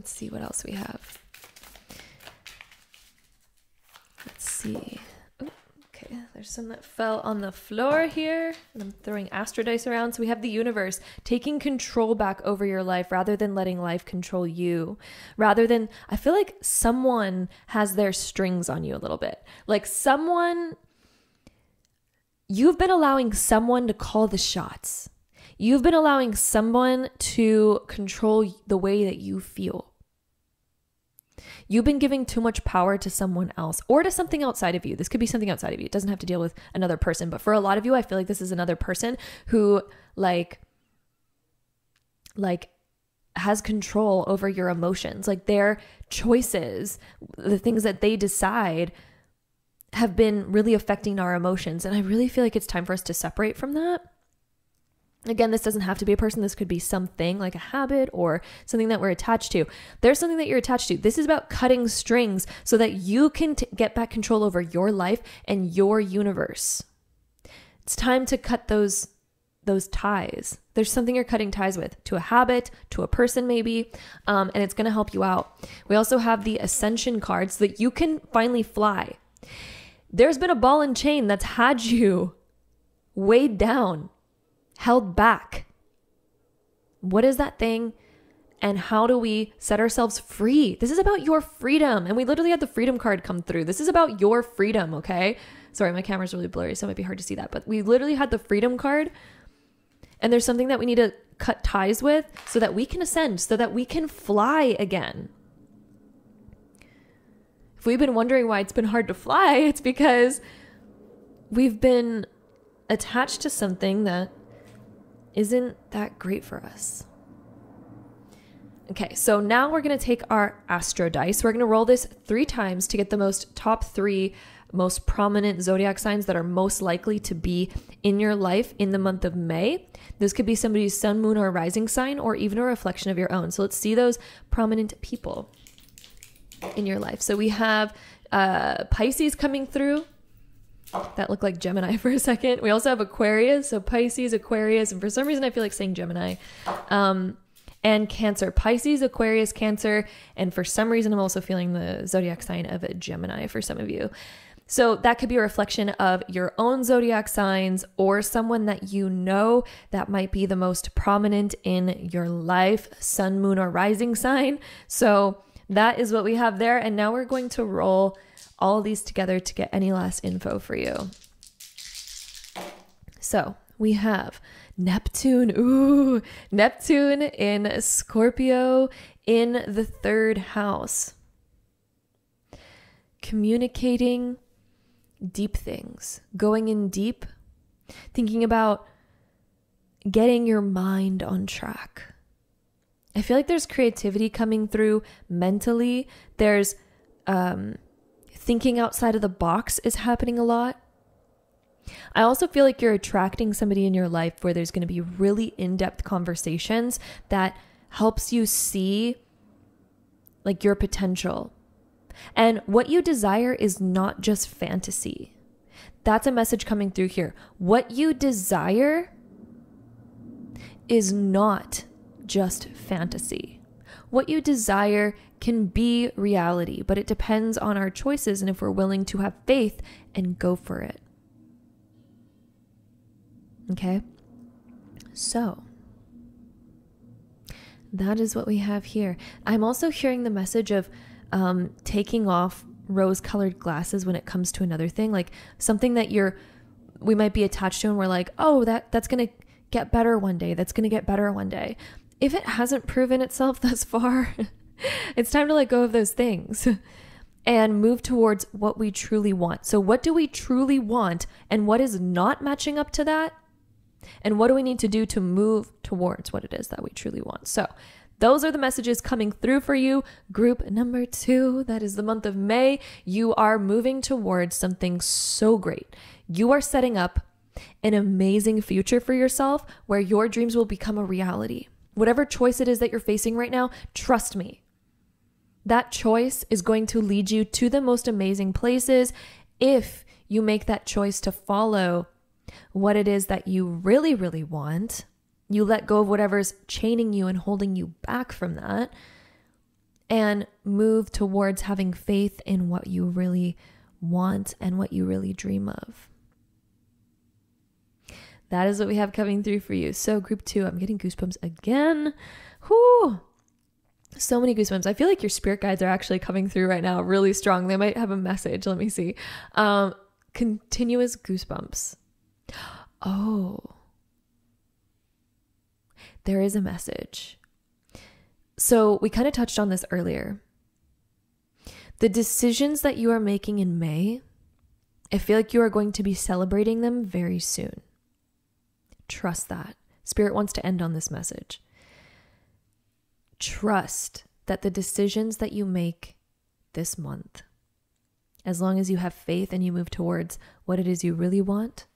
Let's see what else we have. Let's see. Oh, okay, there's some that fell on the floor here. And I'm throwing astro dice around. So we have the universe taking control back over your life rather than letting life control you. Rather than, I feel like someone has their strings on you a little bit. Like someone, you've been allowing someone to call the shots. You've been allowing someone to control the way that you feel. You've been giving too much power to someone else or to something outside of you. This could be something outside of you. It doesn't have to deal with another person, but for a lot of you, I feel like this is another person who like like has control over your emotions. Like their choices, the things that they decide have been really affecting our emotions. And I really feel like it's time for us to separate from that Again, this doesn't have to be a person. This could be something like a habit or something that we're attached to. There's something that you're attached to. This is about cutting strings so that you can t- get back control over your life and your universe. It's time to cut those those ties. There's something you're cutting ties with to a habit, to a person, maybe, um, and it's going to help you out. We also have the ascension card so that you can finally fly. There's been a ball and chain that's had you weighed down held back. What is that thing? And how do we set ourselves free? This is about your freedom. And we literally had the freedom card come through. This is about your freedom, okay? Sorry, my camera's really blurry, so it might be hard to see that. But we literally had the freedom card. And there's something that we need to cut ties with so that we can ascend, so that we can fly again. If we've been wondering why it's been hard to fly, it's because we've been attached to something that isn't that great for us. Okay, so now we're going to take our astro dice. We're going to roll this three times to get the most top three most prominent zodiac signs that are most likely to be in your life in the month of May. This could be somebody's sun, moon, or rising sign, or even a reflection of your own. So let's see those prominent people in your life. So we have uh, Pisces coming through that looked like Gemini for a second. We also have Aquarius, so Pisces, Aquarius, and for some reason I feel like saying Gemini. Um, and Cancer, Pisces, Aquarius, Cancer, and for some reason I'm also feeling the zodiac sign of a Gemini for some of you. So that could be a reflection of your own zodiac signs or someone that you know that might be the most prominent in your life, sun, moon, or rising sign. So that is what we have there. And now we're going to roll all these together to get any last info for you. So we have Neptune. Ooh, Neptune in Scorpio in the third house. Communicating deep things, going in deep, thinking about getting your mind on track. I feel like there's creativity coming through mentally. There's um, thinking outside of the box is happening a lot. I also feel like you're attracting somebody in your life where there's going to be really in-depth conversations that helps you see like your potential. And what you desire is not just fantasy. That's a message coming through here. What you desire is not just fantasy. What you desire can be reality, but it depends on our choices and if we're willing to have faith and go for it. Okay? So, that is what we have here. I'm also hearing the message of um, taking off rose colored glasses when it comes to another thing, like something that you're, we might be attached to, and we're like, oh, that that's gonna get better one day. That's gonna get better one day. If it hasn't proven itself thus far, it's time to let go of those things and move towards what we truly want. So, what do we truly want, and what is not matching up to that? And what do we need to do to move towards what it is that we truly want? So, those are the messages coming through for you. Group number two, that is the month of May. You are moving towards something so great. You are setting up an amazing future for yourself where your dreams will become a reality. Whatever choice it is that you're facing right now, trust me. That choice is going to lead you to the most amazing places if you make that choice to follow what it is that you really, really want. You let go of whatever's chaining you and holding you back from that and move towards having faith in what you really want and what you really dream of. That is what we have coming through for you. So, group two, I'm getting goosebumps again. Whoo! So many goosebumps. I feel like your spirit guides are actually coming through right now really strong. They might have a message. Let me see. Um, continuous goosebumps. Oh, there is a message. So, we kind of touched on this earlier. The decisions that you are making in May, I feel like you are going to be celebrating them very soon. Trust that. Spirit wants to end on this message. Trust that the decisions that you make this month, as long as you have faith and you move towards what it is you really want,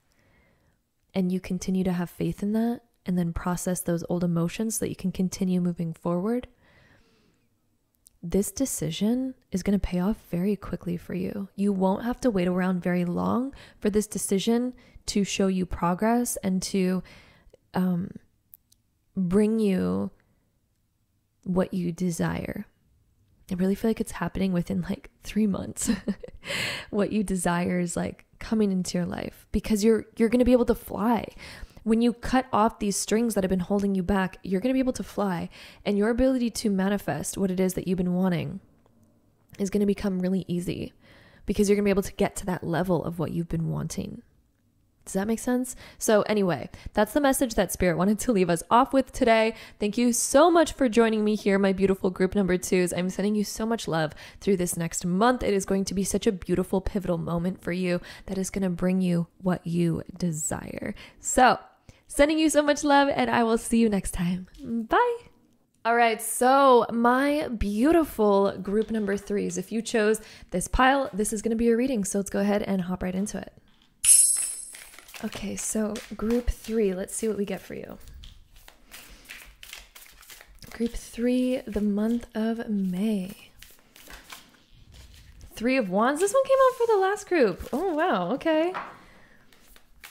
and you continue to have faith in that and then process those old emotions so that you can continue moving forward, this decision is going to pay off very quickly for you. You won't have to wait around very long for this decision to show you progress and to um, bring you what you desire. I really feel like it's happening within like three months. what you desire is like coming into your life because you're you're going to be able to fly when you cut off these strings that have been holding you back you're going to be able to fly and your ability to manifest what it is that you've been wanting is going to become really easy because you're going to be able to get to that level of what you've been wanting does that make sense? So, anyway, that's the message that Spirit wanted to leave us off with today. Thank you so much for joining me here, my beautiful group number twos. I'm sending you so much love through this next month. It is going to be such a beautiful, pivotal moment for you that is going to bring you what you desire. So, sending you so much love, and I will see you next time. Bye. All right, so my beautiful group number threes, if you chose this pile, this is going to be your reading. So let's go ahead and hop right into it. Okay, so group three, let's see what we get for you. Group three, the month of May. Three of Wands. This one came out for the last group. Oh, wow. Okay.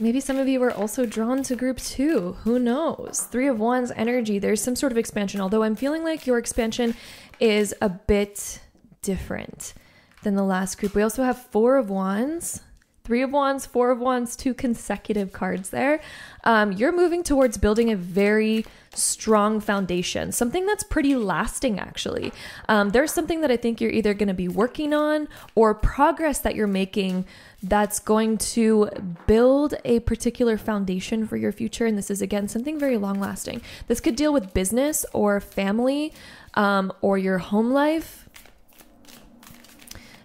Maybe some of you were also drawn to group two. Who knows? Three of Wands energy. There's some sort of expansion, although I'm feeling like your expansion is a bit different than the last group. We also have Four of Wands, Three of Wands, Four of Wands, two consecutive cards there. Um, you're moving towards building a very strong foundation, something that's pretty lasting, actually. Um, there's something that I think you're either going to be working on or progress that you're making that's going to build a particular foundation for your future. And this is, again, something very long lasting. This could deal with business or family um, or your home life.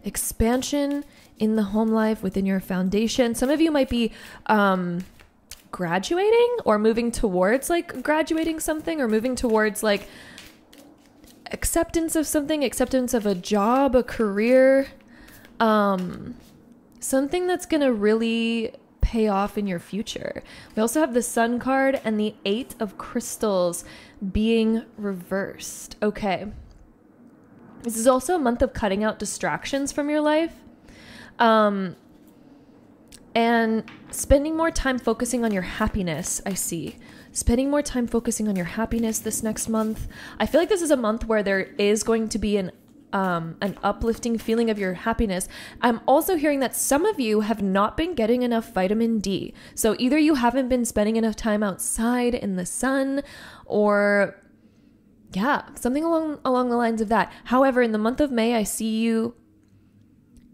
Expansion in the home life within your foundation. Some of you might be um, graduating or moving towards like graduating something or moving towards like acceptance of something, acceptance of a job, a career, um, something that's going to really pay off in your future. We also have the Sun card and the Eight of Crystals being reversed. Okay. This is also a month of cutting out distractions from your life. Um, and spending more time focusing on your happiness, I see. Spending more time focusing on your happiness this next month. I feel like this is a month where there is going to be an um, an uplifting feeling of your happiness. I'm also hearing that some of you have not been getting enough vitamin D. So either you haven't been spending enough time outside in the sun, or yeah, something along along the lines of that. However, in the month of May, I see you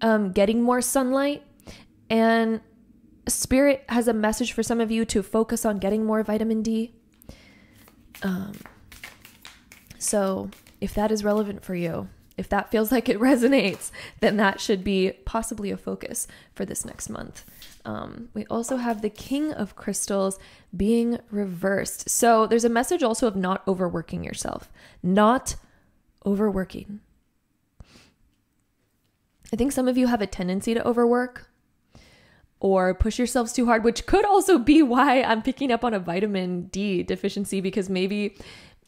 um, getting more sunlight. And Spirit has a message for some of you to focus on getting more vitamin D. Um, so, if that is relevant for you, if that feels like it resonates, then that should be possibly a focus for this next month. Um, we also have the King of Crystals being reversed. So there's a message also of not overworking yourself, not overworking. I think some of you have a tendency to overwork or push yourselves too hard, which could also be why I'm picking up on a vitamin D deficiency because maybe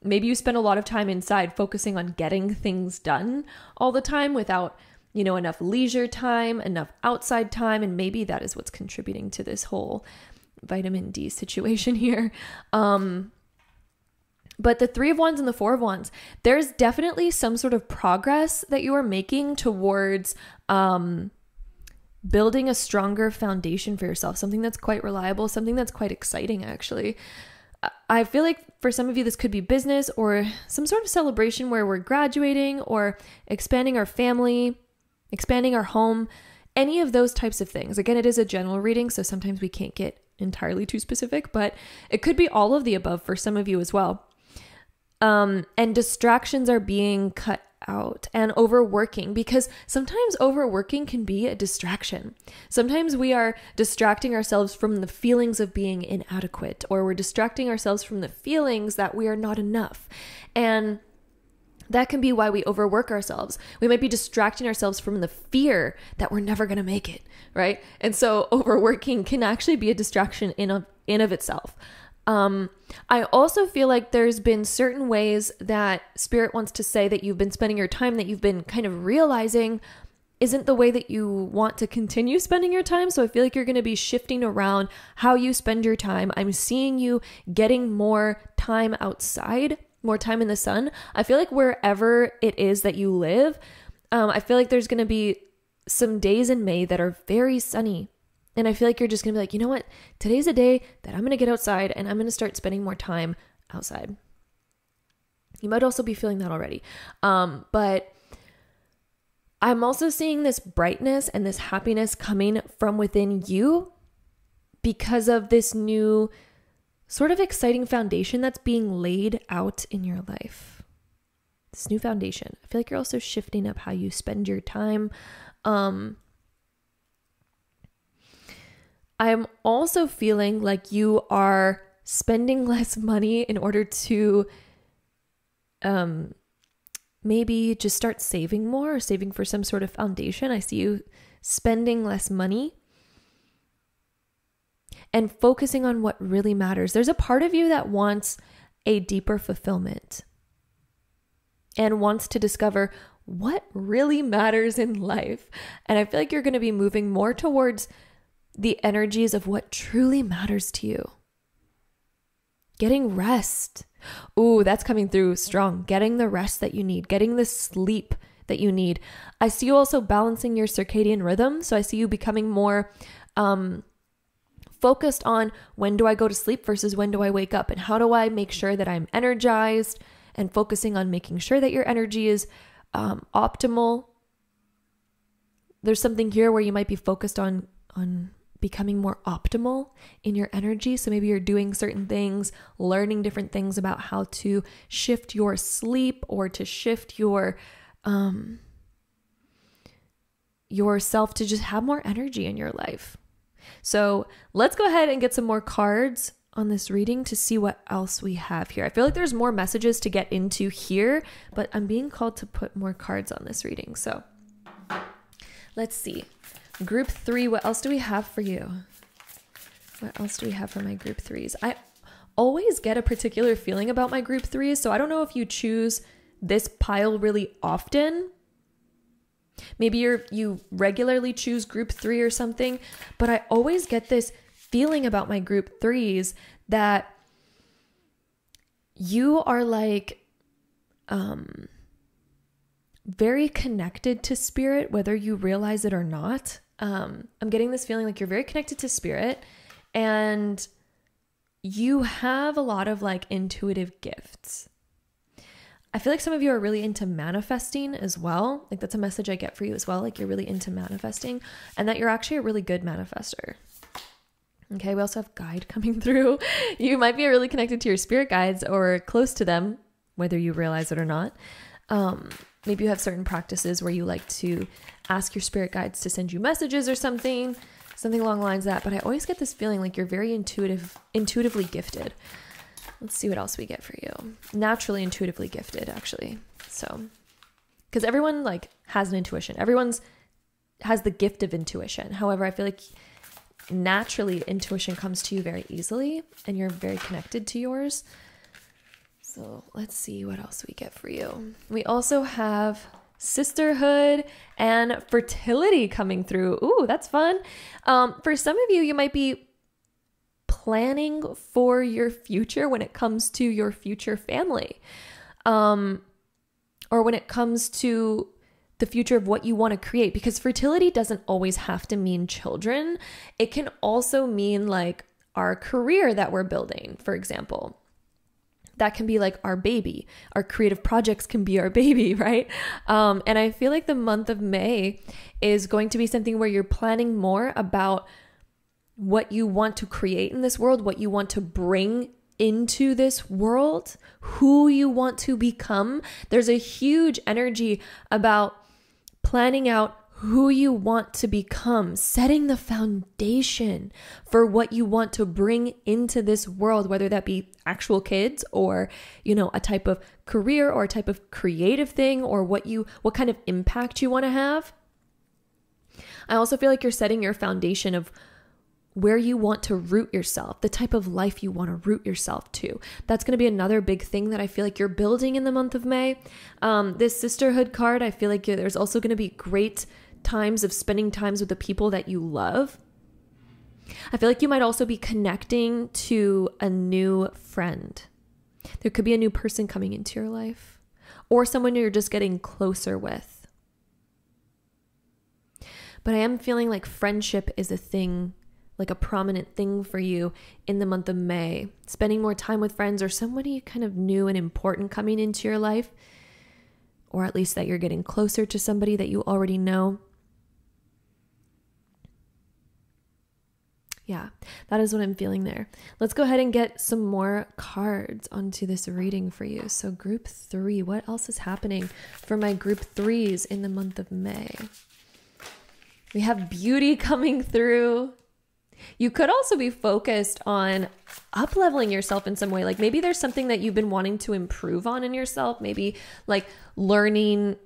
maybe you spend a lot of time inside focusing on getting things done all the time without, you know, enough leisure time, enough outside time, and maybe that is what's contributing to this whole vitamin D situation here. Um but the three of wands and the four of wands, there's definitely some sort of progress that you are making towards um, building a stronger foundation for yourself, something that's quite reliable, something that's quite exciting, actually. I feel like for some of you, this could be business or some sort of celebration where we're graduating or expanding our family, expanding our home, any of those types of things. Again, it is a general reading, so sometimes we can't get entirely too specific, but it could be all of the above for some of you as well. Um, and distractions are being cut out and overworking because sometimes overworking can be a distraction. Sometimes we are distracting ourselves from the feelings of being inadequate, or we're distracting ourselves from the feelings that we are not enough. And that can be why we overwork ourselves. We might be distracting ourselves from the fear that we're never going to make it, right? And so overworking can actually be a distraction in of, in of itself. Um, I also feel like there's been certain ways that Spirit wants to say that you've been spending your time that you've been kind of realizing isn't the way that you want to continue spending your time. So I feel like you're going to be shifting around how you spend your time. I'm seeing you getting more time outside, more time in the sun. I feel like wherever it is that you live, um, I feel like there's going to be some days in May that are very sunny, and I feel like you're just gonna be like, you know what? Today's a day that I'm gonna get outside and I'm gonna start spending more time outside. You might also be feeling that already. Um, but I'm also seeing this brightness and this happiness coming from within you because of this new sort of exciting foundation that's being laid out in your life. This new foundation. I feel like you're also shifting up how you spend your time. Um, I'm also feeling like you are spending less money in order to um maybe just start saving more or saving for some sort of foundation. I see you spending less money and focusing on what really matters. There's a part of you that wants a deeper fulfillment and wants to discover what really matters in life. And I feel like you're going to be moving more towards the energies of what truly matters to you. Getting rest. Ooh, that's coming through strong. Getting the rest that you need, getting the sleep that you need. I see you also balancing your circadian rhythm. So I see you becoming more um, focused on when do I go to sleep versus when do I wake up, and how do I make sure that I'm energized and focusing on making sure that your energy is um, optimal. There's something here where you might be focused on on becoming more optimal in your energy. So maybe you're doing certain things, learning different things about how to shift your sleep or to shift your um yourself to just have more energy in your life. So, let's go ahead and get some more cards on this reading to see what else we have here. I feel like there's more messages to get into here, but I'm being called to put more cards on this reading. So, let's see. Group three, what else do we have for you? What else do we have for my group threes? I always get a particular feeling about my group threes, so I don't know if you choose this pile really often. Maybe you're you regularly choose group 3 or something, but I always get this feeling about my group 3s that you are like um very connected to spirit whether you realize it or not um, I'm getting this feeling like you're very connected to spirit and you have a lot of like intuitive gifts. I feel like some of you are really into manifesting as well. Like that's a message I get for you as well. Like you're really into manifesting and that you're actually a really good manifester. Okay, we also have guide coming through. You might be really connected to your spirit guides or close to them, whether you realize it or not. Um, maybe you have certain practices where you like to ask your spirit guides to send you messages or something, something along the lines that. But I always get this feeling like you're very intuitive, intuitively gifted. Let's see what else we get for you. Naturally intuitively gifted, actually. So, because everyone like has an intuition. Everyone's has the gift of intuition. However, I feel like naturally intuition comes to you very easily and you're very connected to yours. So let's see what else we get for you. We also have sisterhood and fertility coming through. Ooh, that's fun. Um, for some of you, you might be planning for your future when it comes to your future family, um, or when it comes to the future of what you want to create. Because fertility doesn't always have to mean children, it can also mean like our career that we're building, for example that can be like our baby. Our creative projects can be our baby, right? Um, and I feel like the month of May is going to be something where you're planning more about what you want to create in this world, what you want to bring into this world, who you want to become. There's a huge energy about planning out who you want to become, setting the foundation for what you want to bring into this world, whether that be actual kids or, you know, a type of career or a type of creative thing or what you what kind of impact you want to have. I also feel like you're setting your foundation of where you want to root yourself, the type of life you want to root yourself to. That's going to be another big thing that I feel like you're building in the month of May. Um, this sisterhood card, I feel like there's also going to be great times of spending times with the people that you love. I feel like you might also be connecting to a new friend. There could be a new person coming into your life or someone you're just getting closer with. But I am feeling like friendship is a thing, like a prominent thing for you in the month of May. Spending more time with friends or somebody kind of new and important coming into your life, or at least that you're getting closer to somebody that you already know. Yeah, that is what I'm feeling there. Let's go ahead and get some more cards onto this reading for you. So, group three, what else is happening for my group threes in the month of May? We have beauty coming through. You could also be focused on up leveling yourself in some way. Like maybe there's something that you've been wanting to improve on in yourself, maybe like learning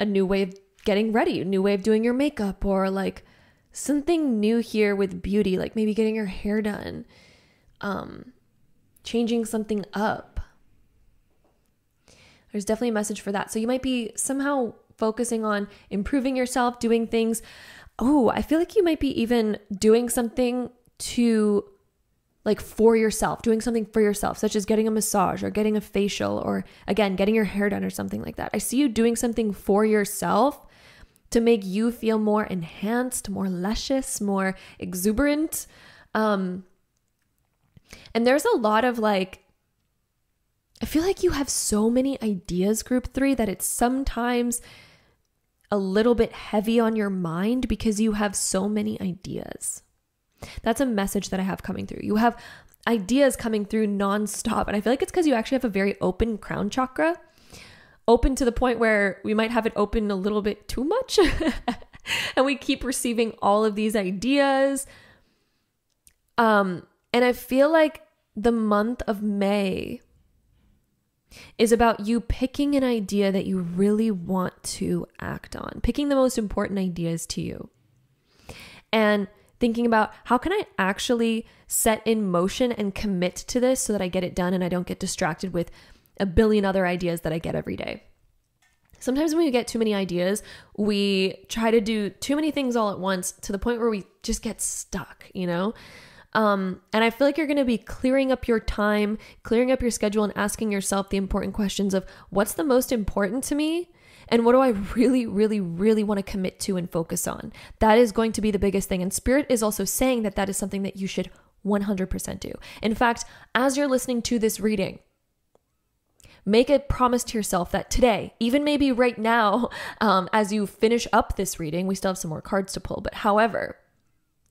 a new way of getting ready, a new way of doing your makeup, or like something new here with beauty, like maybe getting your hair done, um, changing something up. There's definitely a message for that. So you might be somehow focusing on improving yourself, doing things. Oh, I feel like you might be even doing something to like for yourself, doing something for yourself, such as getting a massage or getting a facial or again, getting your hair done or something like that. I see you doing something for yourself to make you feel more enhanced, more luscious, more exuberant. Um, and there's a lot of like, I feel like you have so many ideas, group three, that it's sometimes a little bit heavy on your mind because you have so many ideas. That's a message that I have coming through. You have ideas coming through nonstop. And I feel like it's because you actually have a very open crown chakra, open to the point where we might have it open a little bit too much. and we keep receiving all of these ideas. Um, and I feel like the month of May is about you picking an idea that you really want to act on, picking the most important ideas to you. And thinking about how can I actually set in motion and commit to this so that I get it done and I don't get distracted with a billion other ideas that I get every day. Sometimes when we get too many ideas, we try to do too many things all at once to the point where we just get stuck, you know? Um, and I feel like you're going to be clearing up your time, clearing up your schedule, and asking yourself the important questions of what's the most important to me and what do I really, really, really want to commit to and focus on? That is going to be the biggest thing. And Spirit is also saying that that is something that you should 100% do. In fact, as you're listening to this reading, make a promise to yourself that today, even maybe right now, um, as you finish up this reading, we still have some more cards to pull, but however,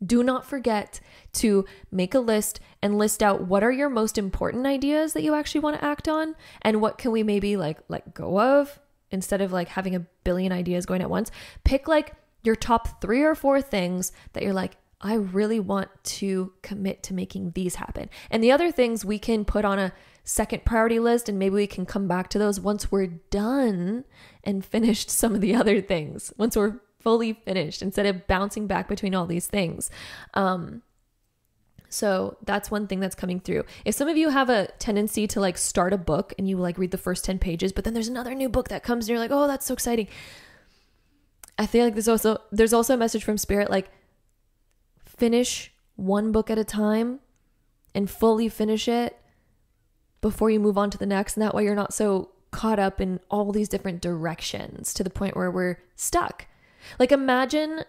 do not forget to make a list and list out what are your most important ideas that you actually want to act on and what can we maybe like let go of instead of like having a billion ideas going at once, pick like your top three or four things that you're like, I really want to commit to making these happen. And the other things we can put on a second priority list and maybe we can come back to those once we're done and finished some of the other things, once we're fully finished instead of bouncing back between all these things. Um, so that's one thing that's coming through. If some of you have a tendency to like start a book and you like read the first 10 pages, but then there's another new book that comes and you're like, oh, that's so exciting. I feel like there's also there's also a message from spirit like finish one book at a time and fully finish it before you move on to the next. And that way you're not so caught up in all these different directions to the point where we're stuck. Like imagine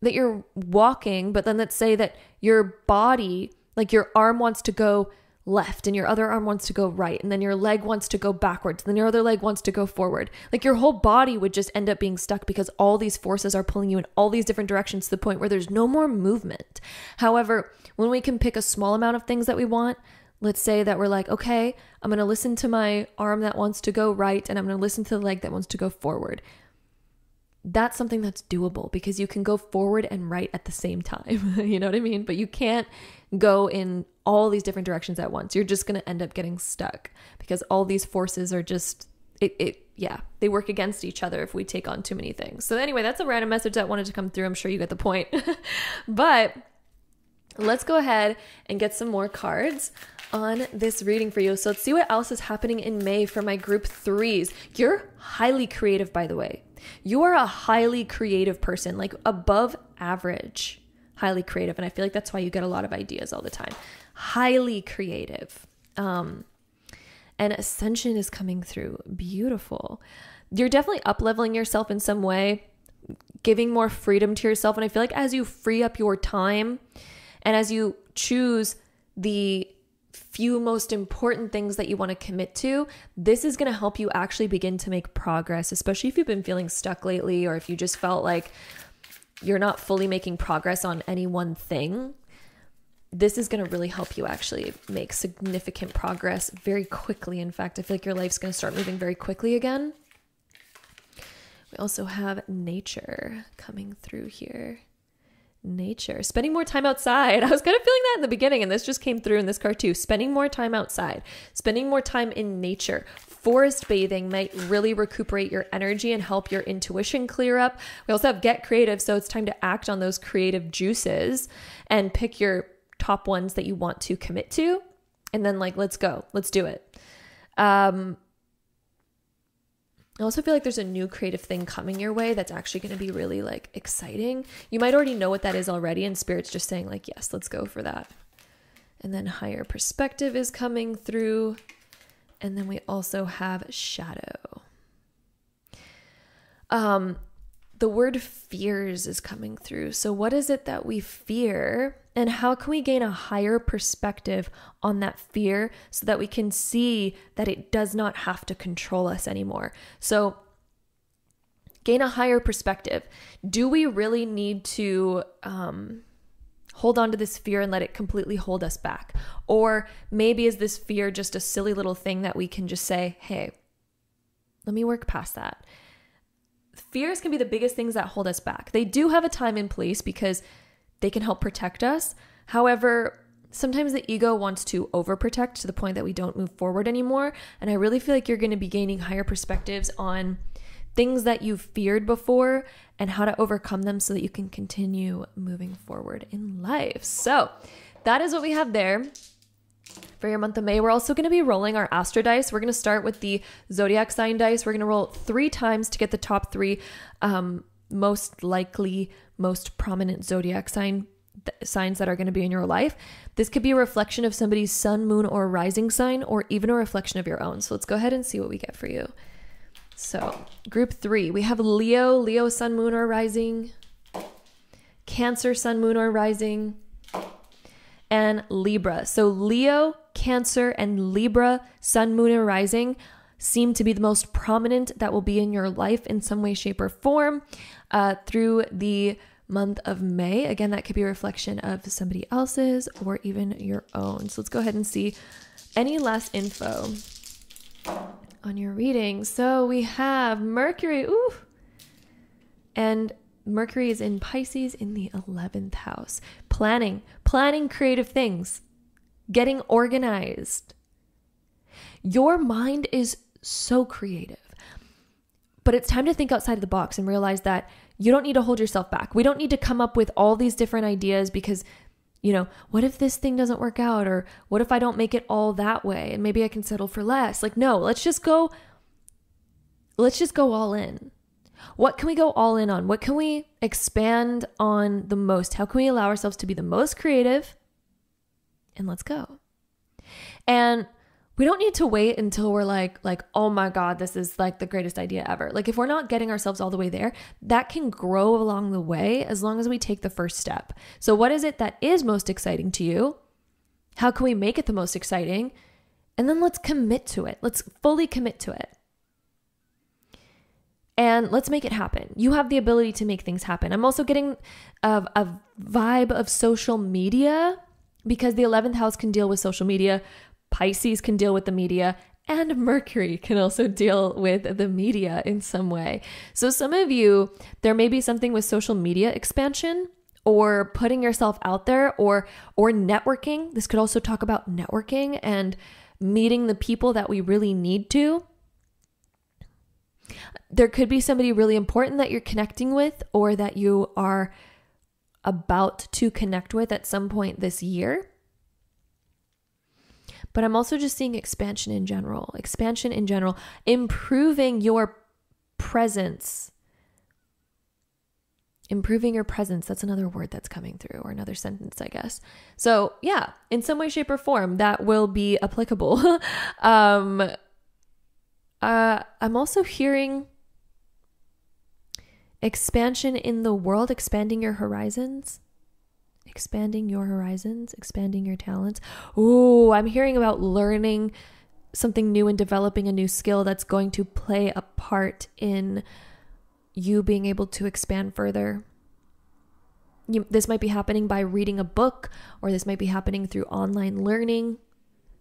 that you're walking, but then let's say that your body, like your arm wants to go left and your other arm wants to go right and then your leg wants to go backwards and then your other leg wants to go forward. Like your whole body would just end up being stuck because all these forces are pulling you in all these different directions to the point where there's no more movement. However when we can pick a small amount of things that we want let's say that we're like okay i'm going to listen to my arm that wants to go right and i'm going to listen to the leg that wants to go forward that's something that's doable because you can go forward and right at the same time. you know what I mean? But you can't go in all these different directions at once. You're just going to end up getting stuck because all these forces are just it it yeah, they work against each other if we take on too many things. So anyway, that's a random message that wanted to come through. I'm sure you get the point. but let's go ahead and get some more cards on this reading for you. So let's see what else is happening in May for my group threes. You're highly creative, by the way. You are a highly creative person, like above average, highly creative. And I feel like that's why you get a lot of ideas all the time. Highly creative. Um, and ascension is coming through. Beautiful. You're definitely up leveling yourself in some way, giving more freedom to yourself. And I feel like as you free up your time and as you choose the few most important things that you want to commit to, this is going to help you actually begin to make progress, especially if you've been feeling stuck lately or if you just felt like you're not fully making progress on any one thing. This is going to really help you actually make significant progress very quickly. In fact, I feel like your life's going to start moving very quickly again. We also have nature coming through here nature, spending more time outside. I was kind of feeling that in the beginning, and this just came through in this card too. Spending more time outside, spending more time in nature. Forest bathing might really recuperate your energy and help your intuition clear up. We also have get creative, so it's time to act on those creative juices and pick your top ones that you want to commit to. And then, like, let's go, let's do it. Um, I also feel like there's a new creative thing coming your way that's actually going to be really like exciting. You might already know what that is already, and Spirit's just saying, like, yes, let's go for that. And then higher perspective is coming through. And then we also have shadow. Um, the word fears is coming through. So, what is it that we fear? And how can we gain a higher perspective on that fear so that we can see that it does not have to control us anymore? So, gain a higher perspective. Do we really need to um, hold on to this fear and let it completely hold us back? Or maybe is this fear just a silly little thing that we can just say, hey, let me work past that? Fears can be the biggest things that hold us back. They do have a time and place because they can help protect us. However, sometimes the ego wants to overprotect to the point that we don't move forward anymore. And I really feel like you're going to be gaining higher perspectives on things that you've feared before and how to overcome them so that you can continue moving forward in life. So, that is what we have there for your month of May. We're also going to be rolling our Astro dice. We're going to start with the zodiac sign dice. We're going to roll three times to get the top three um, most likely, most prominent zodiac sign th- signs that are going to be in your life. This could be a reflection of somebody's sun, moon, or rising sign, or even a reflection of your own. So let's go ahead and see what we get for you. So, group three, we have Leo, Leo, sun, moon, or rising, Cancer, sun, moon, or rising, and Libra. So, Leo, Cancer, and Libra, sun, moon, and rising seem to be the most prominent that will be in your life in some way, shape, or form uh, through the month of May. Again, that could be a reflection of somebody else's or even your own. So, let's go ahead and see any last info on your reading. So we have Mercury, ooh, and Mercury is in Pisces in the 11th house. Planning, planning creative things, getting organized. Your mind is so creative. But it's time to think outside of the box and realize that you don't need to hold yourself back. We don't need to come up with all these different ideas because you know, what if this thing doesn't work out? Or what if I don't make it all that way and maybe I can settle for less? Like, no, let's just go, let's just go all in. What can we go all in on? What can we expand on the most? How can we allow ourselves to be the most creative? And let's go. And we don't need to wait until we're like like oh my god this is like the greatest idea ever like if we're not getting ourselves all the way there that can grow along the way as long as we take the first step so what is it that is most exciting to you how can we make it the most exciting and then let's commit to it let's fully commit to it and let's make it happen. You have the ability to make things happen. I'm also getting a, a vibe of social media because the 11th house can deal with social media Pisces can deal with the media, and Mercury can also deal with the media in some way. So, some of you, there may be something with social media expansion or putting yourself out there or or networking. This could also talk about networking and meeting the people that we really need to. There could be somebody really important that you're connecting with or that you are about to connect with at some point this year but I'm also just seeing expansion in general, expansion in general, improving your presence. Improving your presence. That's another word that's coming through, or another sentence, I guess. So, yeah, in some way, shape, or form, that will be applicable. um, uh, I'm also hearing expansion in the world, expanding your horizons expanding your horizons, expanding your talents. Ooh, I'm hearing about learning something new and developing a new skill that's going to play a part in you being able to expand further. You, this might be happening by reading a book, or this might be happening through online learning,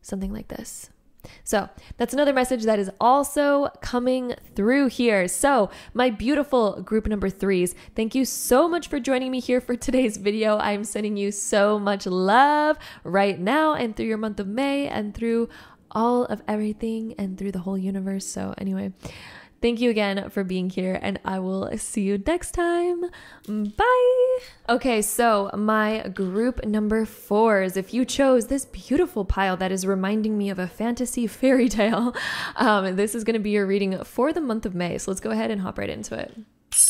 something like this. So that's another message that is also coming through here. So, my beautiful group number threes, thank you so much for joining me here for today's video. I'm sending you so much love right now and through your month of May and through all of everything and through the whole universe. So, anyway. Thank you again for being here, and I will see you next time. Bye. Okay, so my group number fours. If you chose this beautiful pile that is reminding me of a fantasy fairy tale, um, this is going to be your reading for the month of May. So let's go ahead and hop right into it.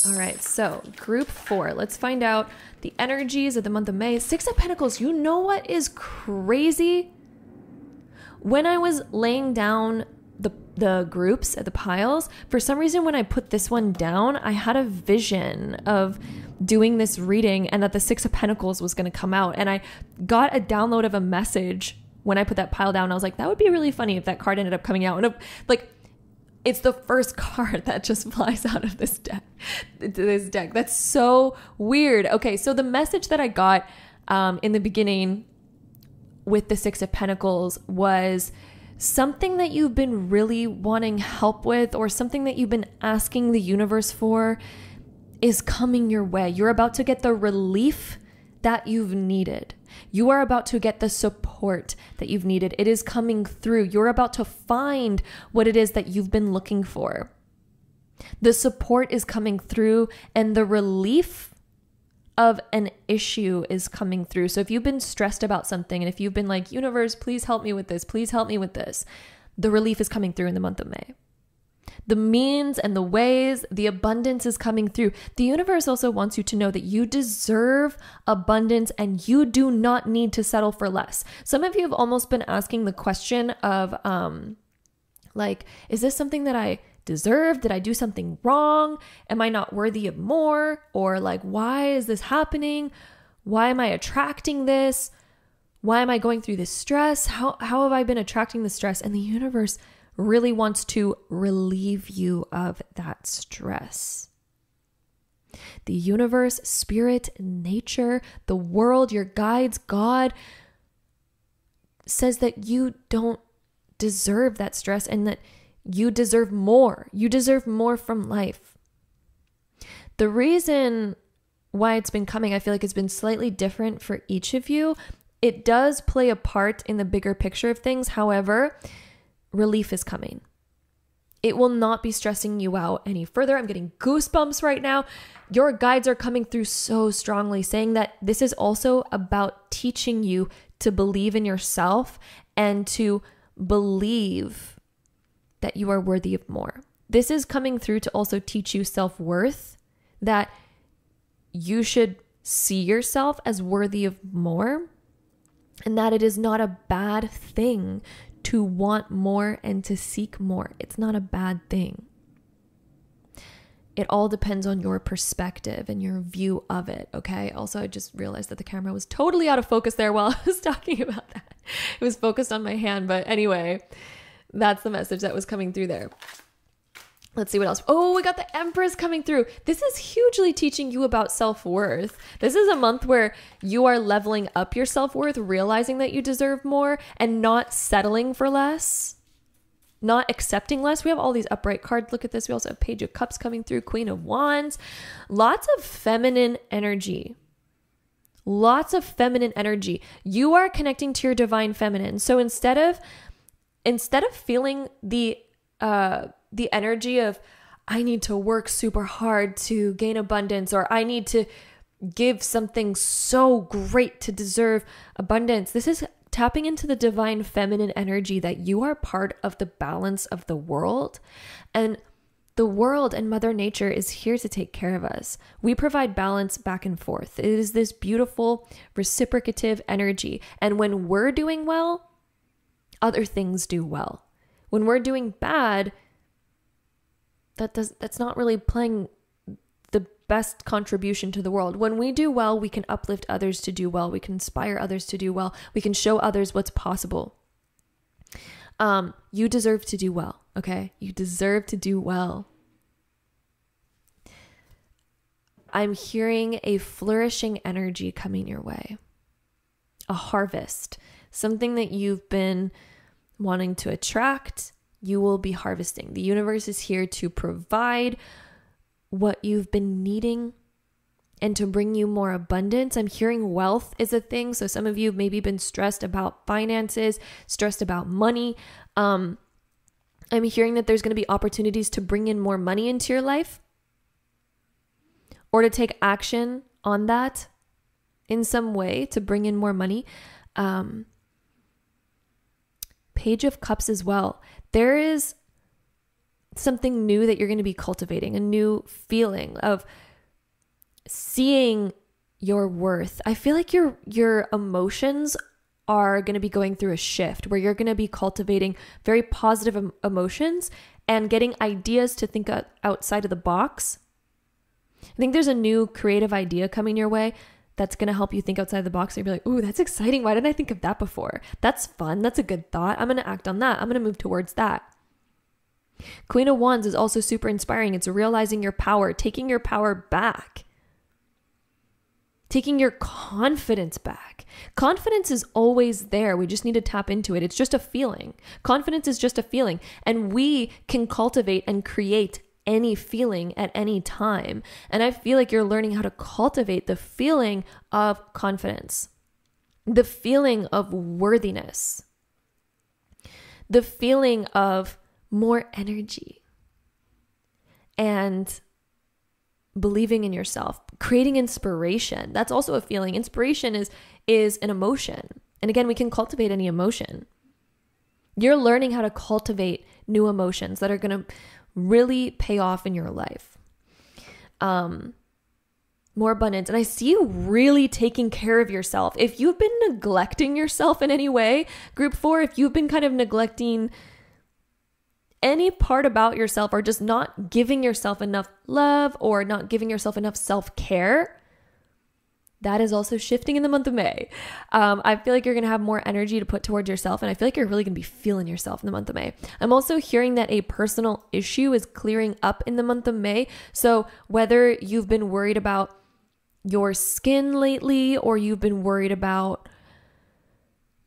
All right, so group four. Let's find out the energies of the month of May. Six of Pentacles. You know what is crazy? When I was laying down the groups the piles. For some reason when i put this one down i had a vision of doing this reading and that the six of pentacles was going to come out. And i got a download of a message when i put that pile down. I was like that would be really funny if that card ended up coming out. And like it's the first card that just flies out of this deck this deck. That's so weird. Okay so the message that i got um, in the beginning with the six of pentacles was something that you've been really wanting help with or something that you've been asking the universe for is coming your way. You're about to get the relief that you've needed. You are about to get the support that you've needed. It is coming through. You're about to find what it is that you've been looking for. The support is coming through, and the relief of an issue is coming through. So if you've been stressed about something and if you've been like, universe, please help me with this, please help me with this, the relief is coming through in the month of May. The means and the ways, the abundance is coming through. The universe also wants you to know that you deserve abundance and you do not need to settle for less. Some of you have almost been asking the question of, um, like, is this something that I deserve? Did I do something wrong? Am I not worthy of more? Or like, why is this happening? Why am I attracting this? Why am I going through this stress? How, how have I been attracting the stress? And the universe really wants to relieve you of that stress. The universe, spirit, nature, the world, your guides, God says that you don't deserve that stress and that you deserve more. You deserve more from life. The reason why it's been coming, I feel like it's been slightly different for each of you. It does play a part in the bigger picture of things. However, relief is coming. It will not be stressing you out any further. I'm getting goosebumps right now. Your guides are coming through so strongly, saying that this is also about teaching you to believe in yourself and to believe that you are worthy of more. This is coming through to also teach you self worth, that you should see yourself as worthy of more, and that it is not a bad thing to want more and to seek more. It's not a bad thing. It all depends on your perspective and your view of it, okay? Also, I just realized that the camera was totally out of focus there while I was talking about that. It was focused on my hand, but anyway, that's the message that was coming through there. Let's see what else. Oh, we got the Empress coming through. This is hugely teaching you about self worth. This is a month where you are leveling up your self worth, realizing that you deserve more, and not settling for less, not accepting less. We have all these upright cards. Look at this. We also have Page of Cups coming through, Queen of Wands. Lots of feminine energy. Lots of feminine energy. You are connecting to your divine feminine. So instead of instead of feeling the uh the energy of I need to work super hard to gain abundance or I need to give something so great to deserve abundance. This is tapping into the divine feminine energy that you are part of the balance of the world and the world and Mother Nature is here to take care of us. We provide balance back and forth. It is this beautiful reciprocative energy. And when we're doing well, other things do well. When we're doing bad, that does that's not really playing the best contribution to the world. When we do well, we can uplift others to do well. We can inspire others to do well. We can show others what's possible. Um, you deserve to do well, okay? You deserve to do well. I'm hearing a flourishing energy coming your way, a harvest, something that you've been wanting to attract, you will be harvesting. The universe is here to provide what you've been needing and to bring you more abundance. I'm hearing wealth is a thing. So some of you have maybe been stressed about finances, stressed about money. Um, I'm hearing that there's going to be opportunities to bring in more money into your life or to take action on that in some way to bring in more money. Um, Page of Cups as well. There is something new that you're going to be cultivating, a new feeling of seeing your worth. I feel like your your emotions are going to be going through a shift where you're going to be cultivating very positive em- emotions and getting ideas to think outside of the box. I think there's a new creative idea coming your way that's going to help you think outside the box. And you'll be like, ooh, that's exciting. Why didn't I think of that before? That's fun. That's a good thought. I'm going to act on that. I'm going to move towards that. Queen of Wands is also super inspiring. It's realizing your power, taking your power back taking your confidence back. Confidence is always there. We just need to tap into it. It's just a feeling. Confidence is just a feeling. And we can cultivate and create any feeling at any time. And I feel like you're learning how to cultivate the feeling of confidence, the feeling of worthiness, the feeling of more energy. And believing in yourself, creating inspiration. That's also a feeling. Inspiration is is an emotion. And again, we can cultivate any emotion. You're learning how to cultivate new emotions that are going to really pay off in your life. Um more abundance. And I see you really taking care of yourself. If you've been neglecting yourself in any way, group 4, if you've been kind of neglecting any part about yourself or just not giving yourself enough love or not giving yourself enough self care, that is also shifting in the month of May. Um, I feel like you're going to have more energy to put towards yourself, and I feel like you're really going to be feeling yourself in the month of May. I'm also hearing that a personal issue is clearing up in the month of May. So, whether you've been worried about your skin lately, or you've been worried about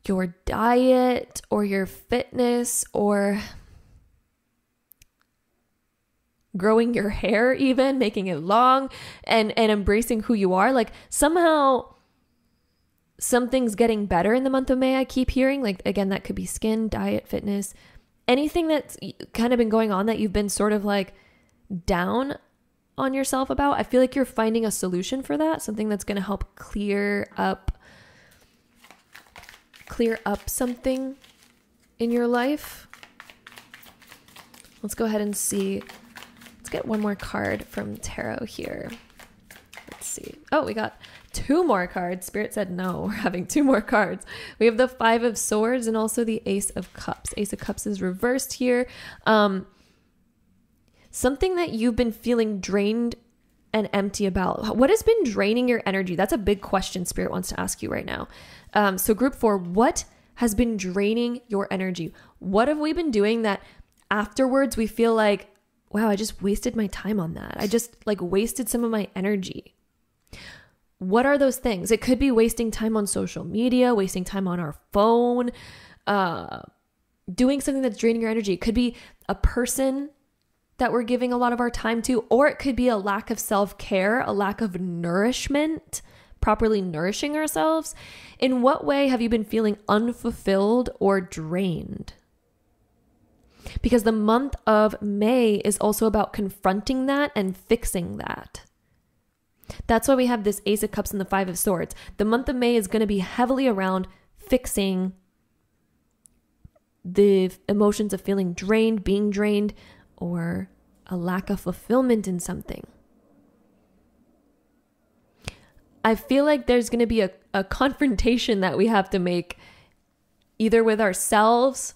your diet, or your fitness, or growing your hair even making it long and and embracing who you are like somehow something's getting better in the month of May I keep hearing. Like again that could be skin diet fitness anything that's kind of been going on that you've been sort of like down on yourself about. I feel like you're finding a solution for that something that's going to help clear up clear up something in your life. Let's go ahead and see Let's get one more card from tarot here. Let's see. Oh, we got two more cards. Spirit said no, we're having two more cards. We have the Five of Swords and also the Ace of Cups. Ace of Cups is reversed here. Um, something that you've been feeling drained and empty about. What has been draining your energy? That's a big question Spirit wants to ask you right now. Um, so, group four, what has been draining your energy? What have we been doing that afterwards we feel like, wow, I just wasted my time on that. I just like wasted some of my energy. What are those things? It could be wasting time on social media, wasting time on our phone, uh, doing something that's draining your energy. It could be a person that we're giving a lot of our time to, or it could be a lack of self care, a lack of nourishment, properly nourishing ourselves. In what way have you been feeling unfulfilled or drained? Because the month of May is also about confronting that and fixing that. That's why we have this Ace of Cups and the Five of Swords. The month of May is going to be heavily around fixing the emotions of feeling drained, being drained, or a lack of fulfillment in something. I feel like there's going to be a, a confrontation that we have to make either with ourselves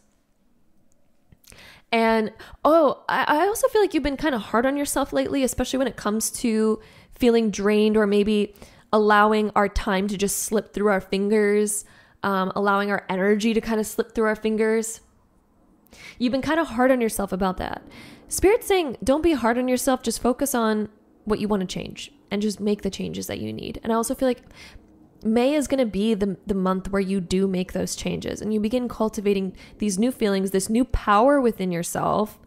and oh, I, I also feel like you've been kind of hard on yourself lately, especially when it comes to feeling drained or maybe allowing our time to just slip through our fingers, um, allowing our energy to kind of slip through our fingers. You've been kind of hard on yourself about that. Spirit's saying, don't be hard on yourself, just focus on what you want to change and just make the changes that you need. And I also feel like May is going to be the, the month where you do make those changes and you begin cultivating these new feelings, this new power within yourself.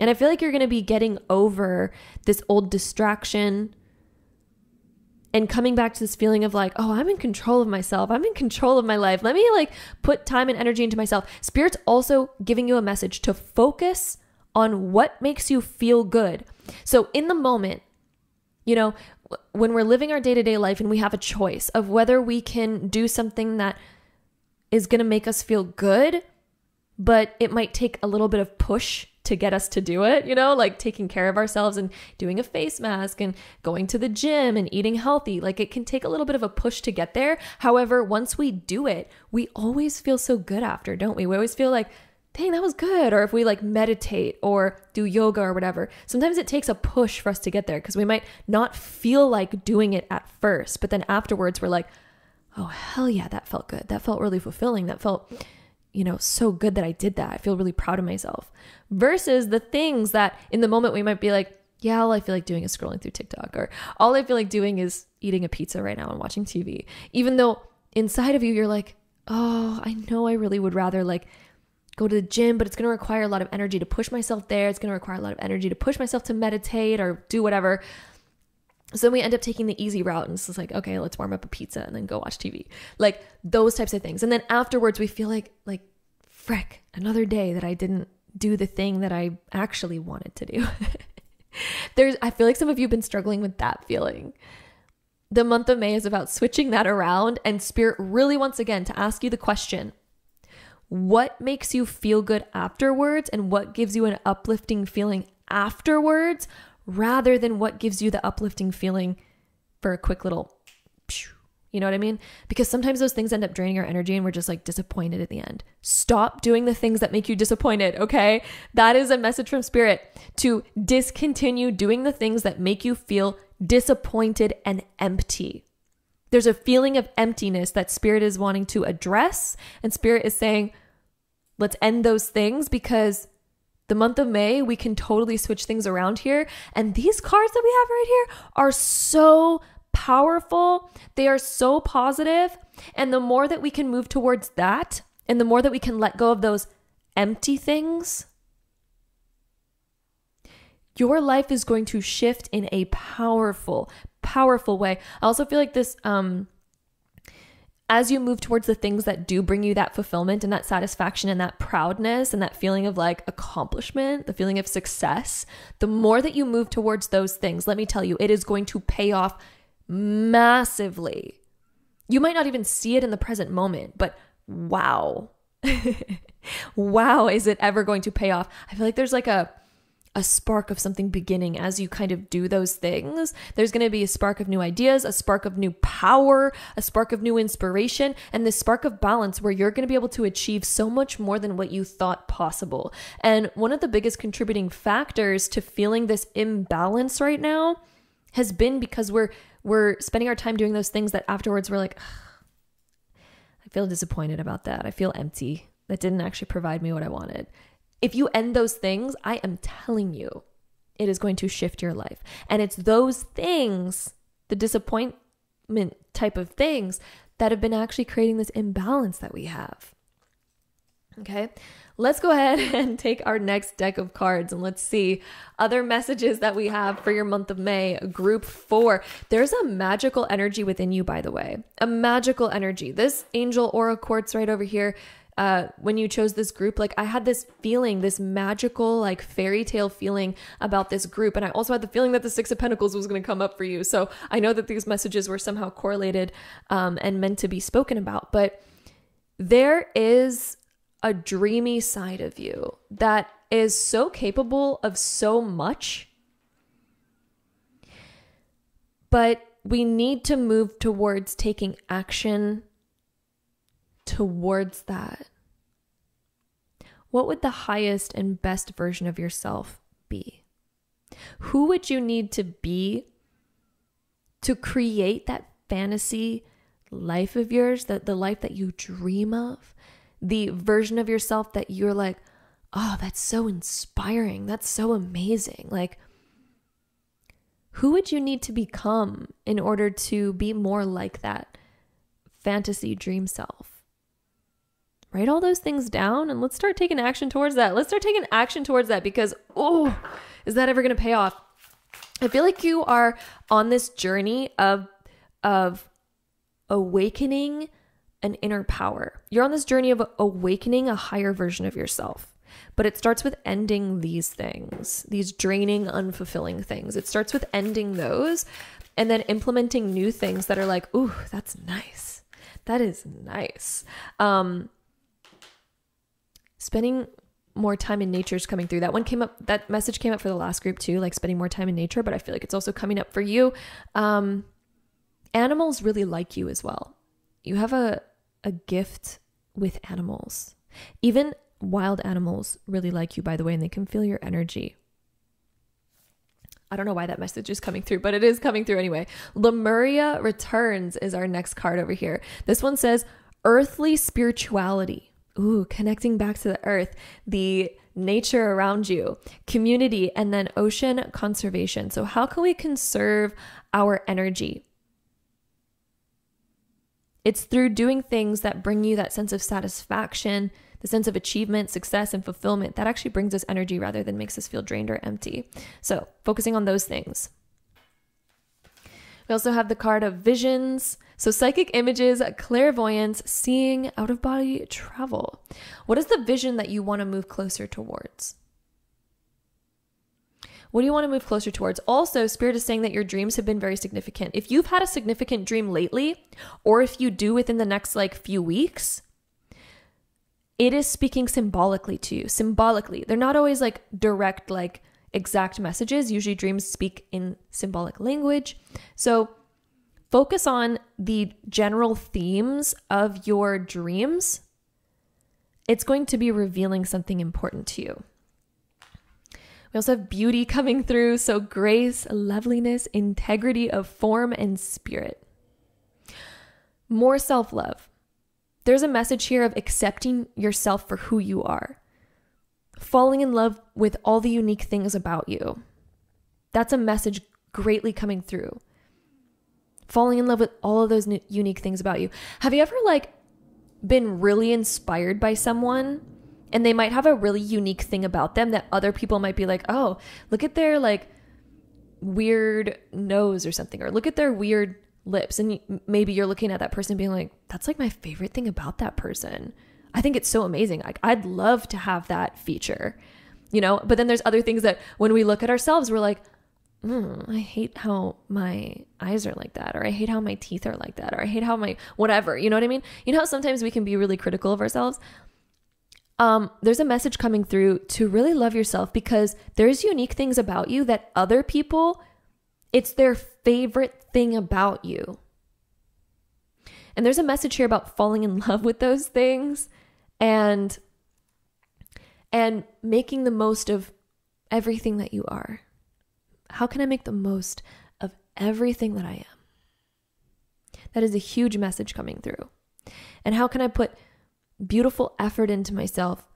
And I feel like you're going to be getting over this old distraction and coming back to this feeling of like, oh, I'm in control of myself. I'm in control of my life. Let me like put time and energy into myself. Spirit's also giving you a message to focus on what makes you feel good. So in the moment, you know, when we're living our day to day life and we have a choice of whether we can do something that is going to make us feel good, but it might take a little bit of push to get us to do it, you know, like taking care of ourselves and doing a face mask and going to the gym and eating healthy. Like it can take a little bit of a push to get there. However, once we do it, we always feel so good after, don't we? We always feel like, dang, that was good. Or if we like meditate or do yoga or whatever, sometimes it takes a push for us to get there because we might not feel like doing it at first, but then afterwards we're like, oh, hell yeah, that felt good. That felt really fulfilling. That felt you know, so good that I did that. I feel really proud of myself. Versus the things that in the moment we might be like, yeah, all I feel like doing is scrolling through TikTok, or all I feel like doing is eating a pizza right now and watching TV. Even though inside of you, you're like, oh, I know I really would rather like go to the gym, but it's going to require a lot of energy to push myself there. It's going to require a lot of energy to push myself to meditate or do whatever. So then we end up taking the easy route and it's just like, okay, let's warm up a pizza and then go watch TV. Like those types of things. And then afterwards we feel like like frick, another day that I didn't do the thing that I actually wanted to do. There's I feel like some of you have been struggling with that feeling. The month of May is about switching that around and spirit really once again to ask you the question, what makes you feel good afterwards and what gives you an uplifting feeling afterwards rather than what gives you the uplifting feeling for a quick little you know what I mean? Because sometimes those things end up draining our energy and we're just like disappointed at the end. Stop doing the things that make you disappointed, okay? That is a message from spirit to discontinue doing the things that make you feel disappointed and empty. There's a feeling of emptiness that spirit is wanting to address, and spirit is saying, let's end those things because the month of May, we can totally switch things around here. And these cards that we have right here are so powerful. They are so positive. And the more that we can move towards that, and the more that we can let go of those empty things, your life is going to shift in a powerful, powerful way. I also feel like this um as you move towards the things that do bring you that fulfillment and that satisfaction and that proudness and that feeling of like accomplishment, the feeling of success, the more that you move towards those things, let me tell you, it is going to pay off massively. You might not even see it in the present moment, but wow. wow, is it ever going to pay off? I feel like there's like a a spark of something beginning as you kind of do those things. There's going to be a spark of new ideas, a spark of new power, a spark of new inspiration, and this spark of balance where you're going to be able to achieve so much more than what you thought possible. And one of the biggest contributing factors to feeling this imbalance right now has been because we're we're spending our time doing those things that afterwards we're like I feel disappointed about that. I feel empty. That didn't actually provide me what I wanted. If you end those things, I am telling you, it is going to shift your life. And it's those things, the disappointment type of things, that have been actually creating this imbalance that we have. Okay, let's go ahead and take our next deck of cards and let's see other messages that we have for your month of May, group four. There's a magical energy within you, by the way, a magical energy. This angel aura quartz right over here uh, when you chose this group, like I had this feeling, this magical, like fairy tale feeling about this group. And I also had the feeling that the Six of Pentacles was going to come up for you. So I know that these messages were somehow correlated um, and meant to be spoken about. But there is a dreamy side of you that is so capable of so much. But we need to move towards taking action towards that, what would the highest and best version of yourself be? Who would you need to be to create that fantasy life of yours, that the life that you dream of, the version of yourself that you're like, oh, that's so inspiring. That's so amazing. Like, who would you need to become in order to be more like that fantasy dream self? Write all those things down and let's start taking action towards that. Let's start taking action towards that because, oh, is that ever going to pay off? I feel like you are on this journey of, of awakening an inner power. You're on this journey of awakening a higher version of yourself. But it starts with ending these things, these draining, unfulfilling things. It starts with ending those and then implementing new things that are like, ooh, that's nice. That is nice. Um, spending more time in nature is coming through. That one came up, that message came up for the last group too, like spending more time in nature, but I feel like it's also coming up for you. Um, animals really like you as well. You have a, a gift with animals. Even wild animals really like you, by the way, and they can feel your energy. I don't know why that message is coming through, but it is coming through anyway. Lemuria returns is our next card over here. This one says earthly spirituality. Ooh, connecting back to the earth, the nature around you, community, and then ocean conservation. So, how can we conserve our energy? It's through doing things that bring you that sense of satisfaction, the sense of achievement, success, and fulfillment that actually brings us energy rather than makes us feel drained or empty. So, focusing on those things. We also have the card of visions. So, psychic images, clairvoyance, seeing, out of body travel. What is the vision that you want to move closer towards? What do you want to move closer towards? Also, Spirit is saying that your dreams have been very significant. If you've had a significant dream lately, or if you do within the next like few weeks, it is speaking symbolically to you. Symbolically. They're not always like direct, like exact messages. Usually dreams speak in symbolic language. So focus on the general themes of your dreams. It's going to be revealing something important to you. We also have beauty coming through. So, grace, loveliness, integrity of form and spirit. More self love. There's a message here of accepting yourself for who you are, falling in love with all the unique things about you. That's a message greatly coming through. Falling in love with all of those unique things about you. Have you ever like been really inspired by someone and they might have a really unique thing about them that other people might be like, "Oh, look at their like weird nose or something or look at their weird lips and maybe you're looking at that person being like that's like my favorite thing about that person i think it's so amazing. Like i'd love to have that feature you know? But then there's other things that when we look at ourselves we're like mm, i hate how my eyes are like that or i hate how my teeth are like that or i hate how my whatever you know what i mean? You know how sometimes we can be really critical of ourselves? Um, there's a message coming through to really love yourself because there's unique things about you that other people it's their favorite thing about you. And there's a message here about falling in love with those things and and making the most of everything that you are. How can I make the most of everything that I am? That is a huge message coming through. And how can I put beautiful effort into myself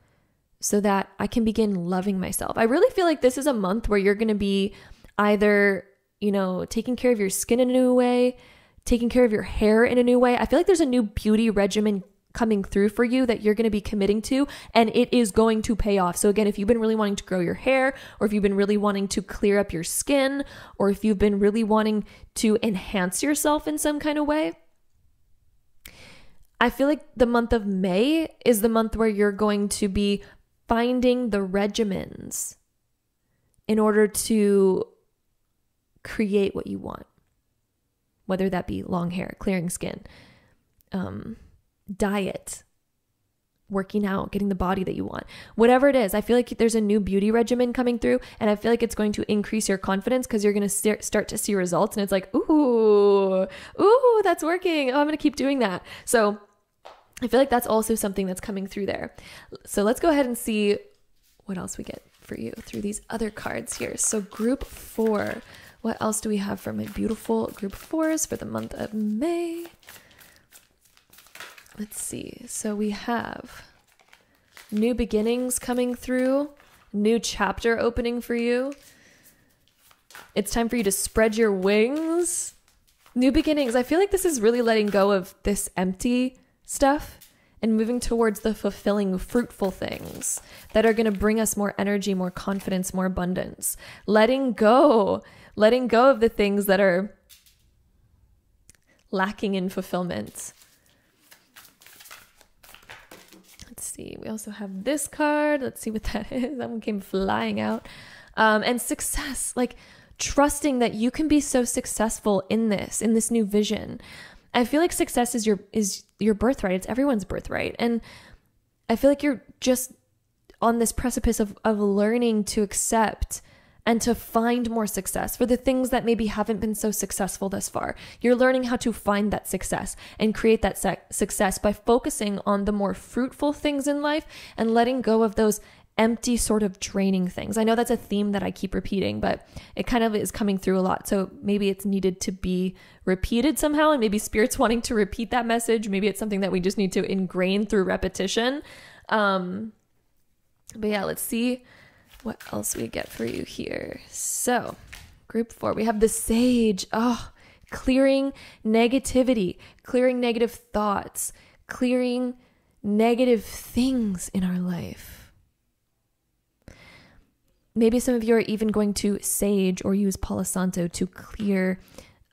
so that I can begin loving myself? I really feel like this is a month where you're going to be either you know, taking care of your skin in a new way, taking care of your hair in a new way. I feel like there's a new beauty regimen coming through for you that you're going to be committing to and it is going to pay off. So again, if you've been really wanting to grow your hair or if you've been really wanting to clear up your skin or if you've been really wanting to enhance yourself in some kind of way, I feel like the month of May is the month where you're going to be finding the regimens in order to create what you want, whether that be long hair, clearing skin, um, diet, working out, getting the body that you want, whatever it is. I feel like there's a new beauty regimen coming through, and I feel like it's going to increase your confidence because you're going to start to see results, and it's like, ooh, ooh, that's working. Oh, I'm going to keep doing that. So I feel like that's also something that's coming through there. So let's go ahead and see what else we get for you through these other cards here. So group four. What else do we have for my beautiful group fours for the month of May? Let's see. So we have new beginnings coming through, new chapter opening for you. It's time for you to spread your wings. New beginnings. I feel like this is really letting go of this empty stuff and moving towards the fulfilling, fruitful things that are going to bring us more energy, more confidence, more abundance. Letting go letting go of the things that are lacking in fulfillment. Let's see. We also have this card. Let's see what that is. That one came flying out. Um, and success, like trusting that you can be so successful in this, in this new vision. I feel like success is your is your birthright. It's everyone's birthright. And I feel like you're just on this precipice of, of learning to accept and to find more success for the things that maybe haven't been so successful thus far. You're learning how to find that success and create that success by focusing on the more fruitful things in life and letting go of those empty, sort of draining things. I know that's a theme that I keep repeating, but it kind of is coming through a lot. So maybe it's needed to be repeated somehow, and maybe Spirit's wanting to repeat that message. Maybe it's something that we just need to ingrain through repetition. Um, but yeah, let's see what else we get for you here. So, group four, we have the sage. Oh, clearing negativity, clearing negative thoughts, clearing negative things in our life. Maybe some of you are even going to sage or use Palo Santo to clear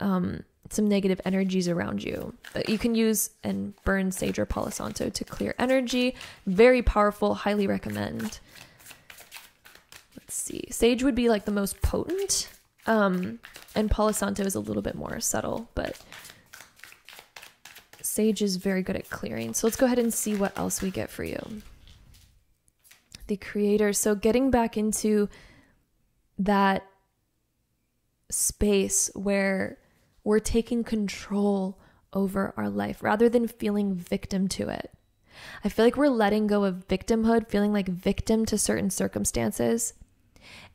um, some negative energies around you. But you can use and burn sage or Palo Santo to clear energy. Very powerful, highly recommend. Let's see. Sage would be like the most potent. Um, and Palo Santo is a little bit more subtle, but Sage is very good at clearing. So let's go ahead and see what else we get for you. The creator. So getting back into that space where we're taking control over our life rather than feeling victim to it. I feel like we're letting go of victimhood, feeling like victim to certain circumstances,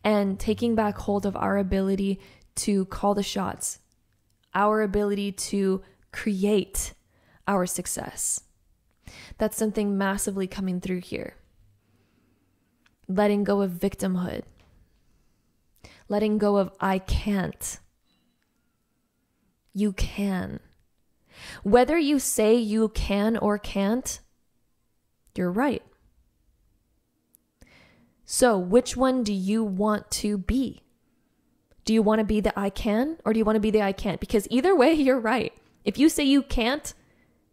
and taking back hold of our ability to call the shots, our ability to create our success. That's something massively coming through here. Letting go of victimhood, letting go of I can't. You can. Whether you say you can or can't, you're right. So, which one do you want to be? Do you want to be the I can or do you want to be the I can't? Because either way, you're right. If you say you can't,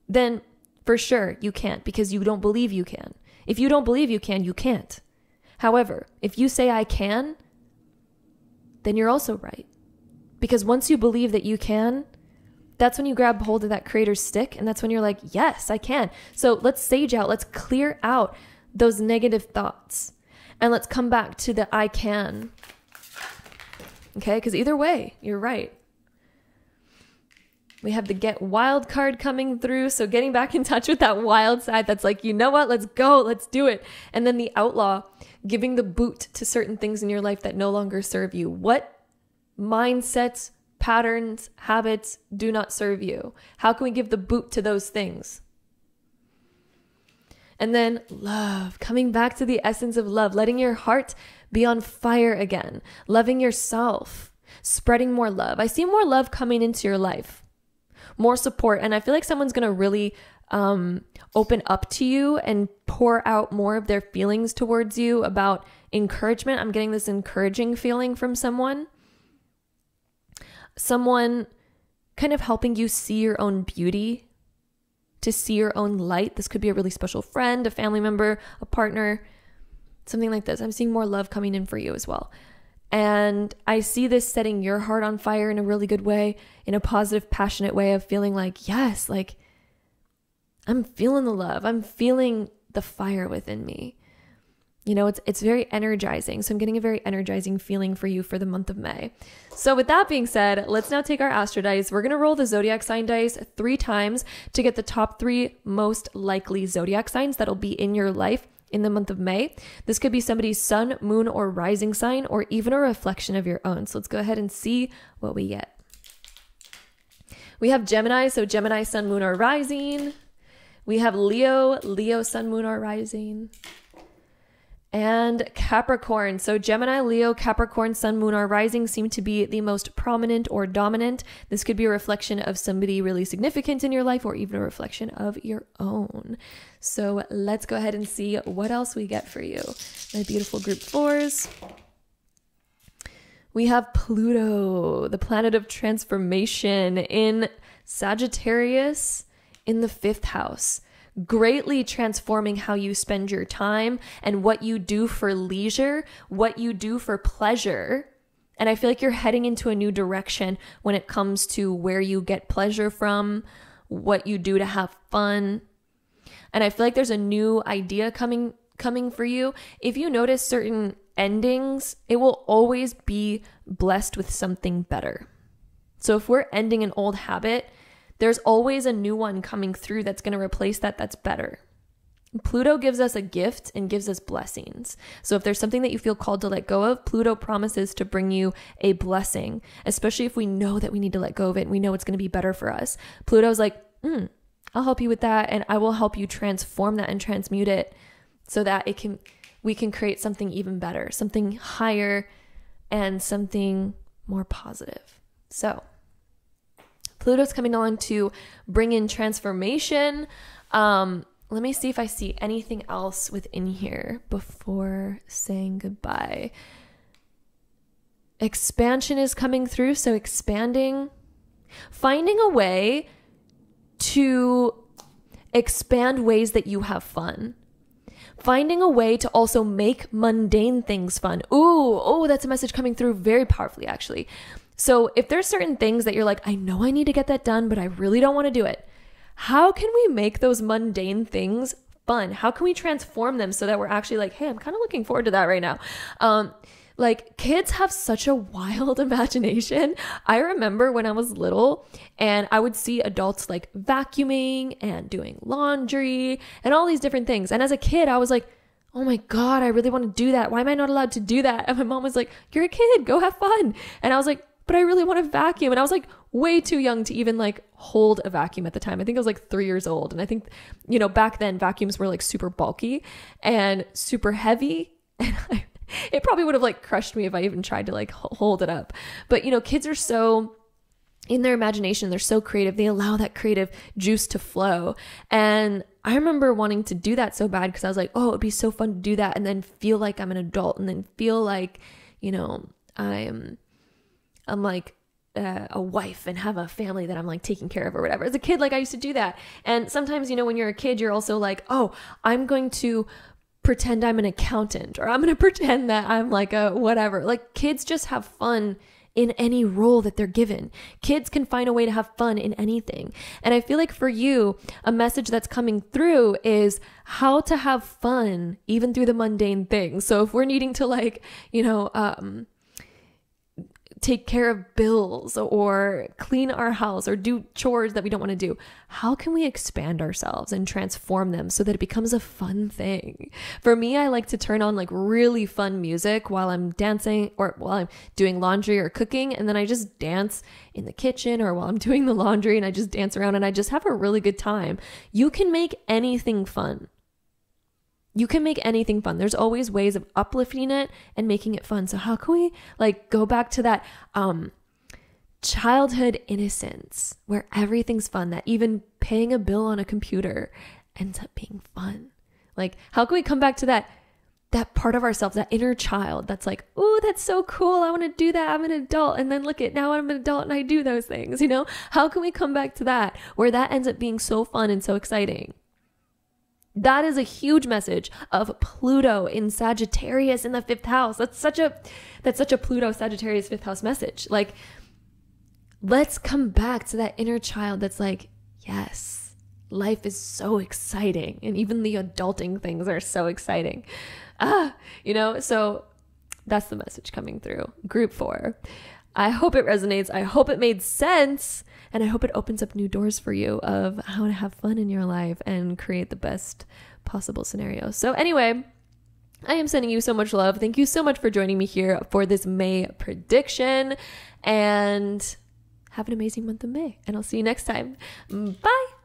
then for sure you can't because you don't believe you can. If you don't believe you can, you can't. However, if you say I can, then you're also right. Because once you believe that you can, that's when you grab hold of that creator's stick and that's when you're like, yes, I can. So let's sage out, let's clear out those negative thoughts and let's come back to the I can. Okay, because either way, you're right. We have the get wild card coming through. So, getting back in touch with that wild side that's like, you know what, let's go, let's do it. And then the outlaw, giving the boot to certain things in your life that no longer serve you. What mindsets, patterns, habits do not serve you? How can we give the boot to those things? And then love, coming back to the essence of love, letting your heart be on fire again, loving yourself, spreading more love. I see more love coming into your life, more support. And I feel like someone's going to really um, open up to you and pour out more of their feelings towards you about encouragement. I'm getting this encouraging feeling from someone. Someone kind of helping you see your own beauty to see your own light. This could be a really special friend, a family member, a partner, something like this. I'm seeing more love coming in for you as well. And I see this setting your heart on fire in a really good way, in a positive, passionate way of feeling like, yes, like I'm feeling the love. I'm feeling the fire within me. You know, it's it's very energizing. So I'm getting a very energizing feeling for you for the month of May. So with that being said, let's now take our astro dice. We're going to roll the zodiac sign dice 3 times to get the top 3 most likely zodiac signs that'll be in your life in the month of May. This could be somebody's sun, moon, or rising sign, or even a reflection of your own. So let's go ahead and see what we get. We have Gemini, so Gemini, sun, moon, or rising. We have Leo, Leo, sun, moon, or rising and Capricorn. So Gemini, Leo, Capricorn, Sun, Moon, or Rising seem to be the most prominent or dominant. This could be a reflection of somebody really significant in your life or even a reflection of your own. So let's go ahead and see what else we get for you. My beautiful group fours. We have Pluto, the planet of transformation in Sagittarius in the fifth house greatly transforming how you spend your time and what you do for leisure, what you do for pleasure. And I feel like you're heading into a new direction when it comes to where you get pleasure from, what you do to have fun. And I feel like there's a new idea coming coming for you, if you notice certain endings, it will always be blessed with something better. So if we're ending an old habit, there's always a new one coming through that's going to replace that that's better. Pluto gives us a gift and gives us blessings. So if there's something that you feel called to let go of, Pluto promises to bring you a blessing, especially if we know that we need to let go of it and we know it's going to be better for us. Pluto's like, mm, I'll help you with that and I will help you transform that and transmute it so that it can we can create something even better, something higher and something more positive. So, Pluto's coming along to bring in transformation. Um, let me see if I see anything else within here before saying goodbye. Expansion is coming through, so expanding, finding a way to expand ways that you have fun. Finding a way to also make mundane things fun. Ooh, oh, that's a message coming through very powerfully, actually. So, if there's certain things that you're like, I know I need to get that done, but I really don't want to do it, how can we make those mundane things fun? How can we transform them so that we're actually like, hey, I'm kind of looking forward to that right now? Um, like kids have such a wild imagination. I remember when I was little and I would see adults like vacuuming and doing laundry and all these different things. And as a kid, I was like, oh my God, I really want to do that. Why am I not allowed to do that? And my mom was like, you're a kid, go have fun. And I was like, but I really want to vacuum. And I was like way too young to even like hold a vacuum at the time. I think I was like three years old. And I think, you know, back then vacuums were like super bulky and super heavy. And I, it probably would have like crushed me if I even tried to like hold it up. But, you know, kids are so in their imagination, they're so creative. They allow that creative juice to flow. And I remember wanting to do that so bad because I was like, oh, it'd be so fun to do that and then feel like I'm an adult and then feel like, you know, I'm I'm like uh, a wife and have a family that I'm like taking care of or whatever. As a kid, like I used to do that. And sometimes, you know, when you're a kid, you're also like, oh, I'm going to pretend I'm an accountant or I'm going to pretend that I'm like a whatever. Like kids just have fun in any role that they're given. Kids can find a way to have fun in anything. And I feel like for you, a message that's coming through is how to have fun even through the mundane things. So if we're needing to like, you know, um, take care of bills or clean our house or do chores that we don't want to do. How can we expand ourselves and transform them so that it becomes a fun thing? For me, I like to turn on like really fun music while I'm dancing or while I'm doing laundry or cooking. And then I just dance in the kitchen or while I'm doing the laundry and I just dance around and I just have a really good time. You can make anything fun. You can make anything fun. There's always ways of uplifting it and making it fun. So how can we like go back to that um childhood innocence where everything's fun that even paying a bill on a computer ends up being fun. Like how can we come back to that that part of ourselves, that inner child that's like, oh, that's so cool. I want to do that. I'm an adult. And then look at now I'm an adult and I do those things, you know? How can we come back to that where that ends up being so fun and so exciting? That is a huge message of Pluto in Sagittarius in the fifth house. That's such a that's such a Pluto Sagittarius fifth house message. Like, let's come back to that inner child that's like, yes, life is so exciting. And even the adulting things are so exciting. Ah, you know, so that's the message coming through. Group four. I hope it resonates. I hope it made sense. And I hope it opens up new doors for you of how to have fun in your life and create the best possible scenario. So, anyway, I am sending you so much love. Thank you so much for joining me here for this May prediction. And have an amazing month of May. And I'll see you next time. Bye.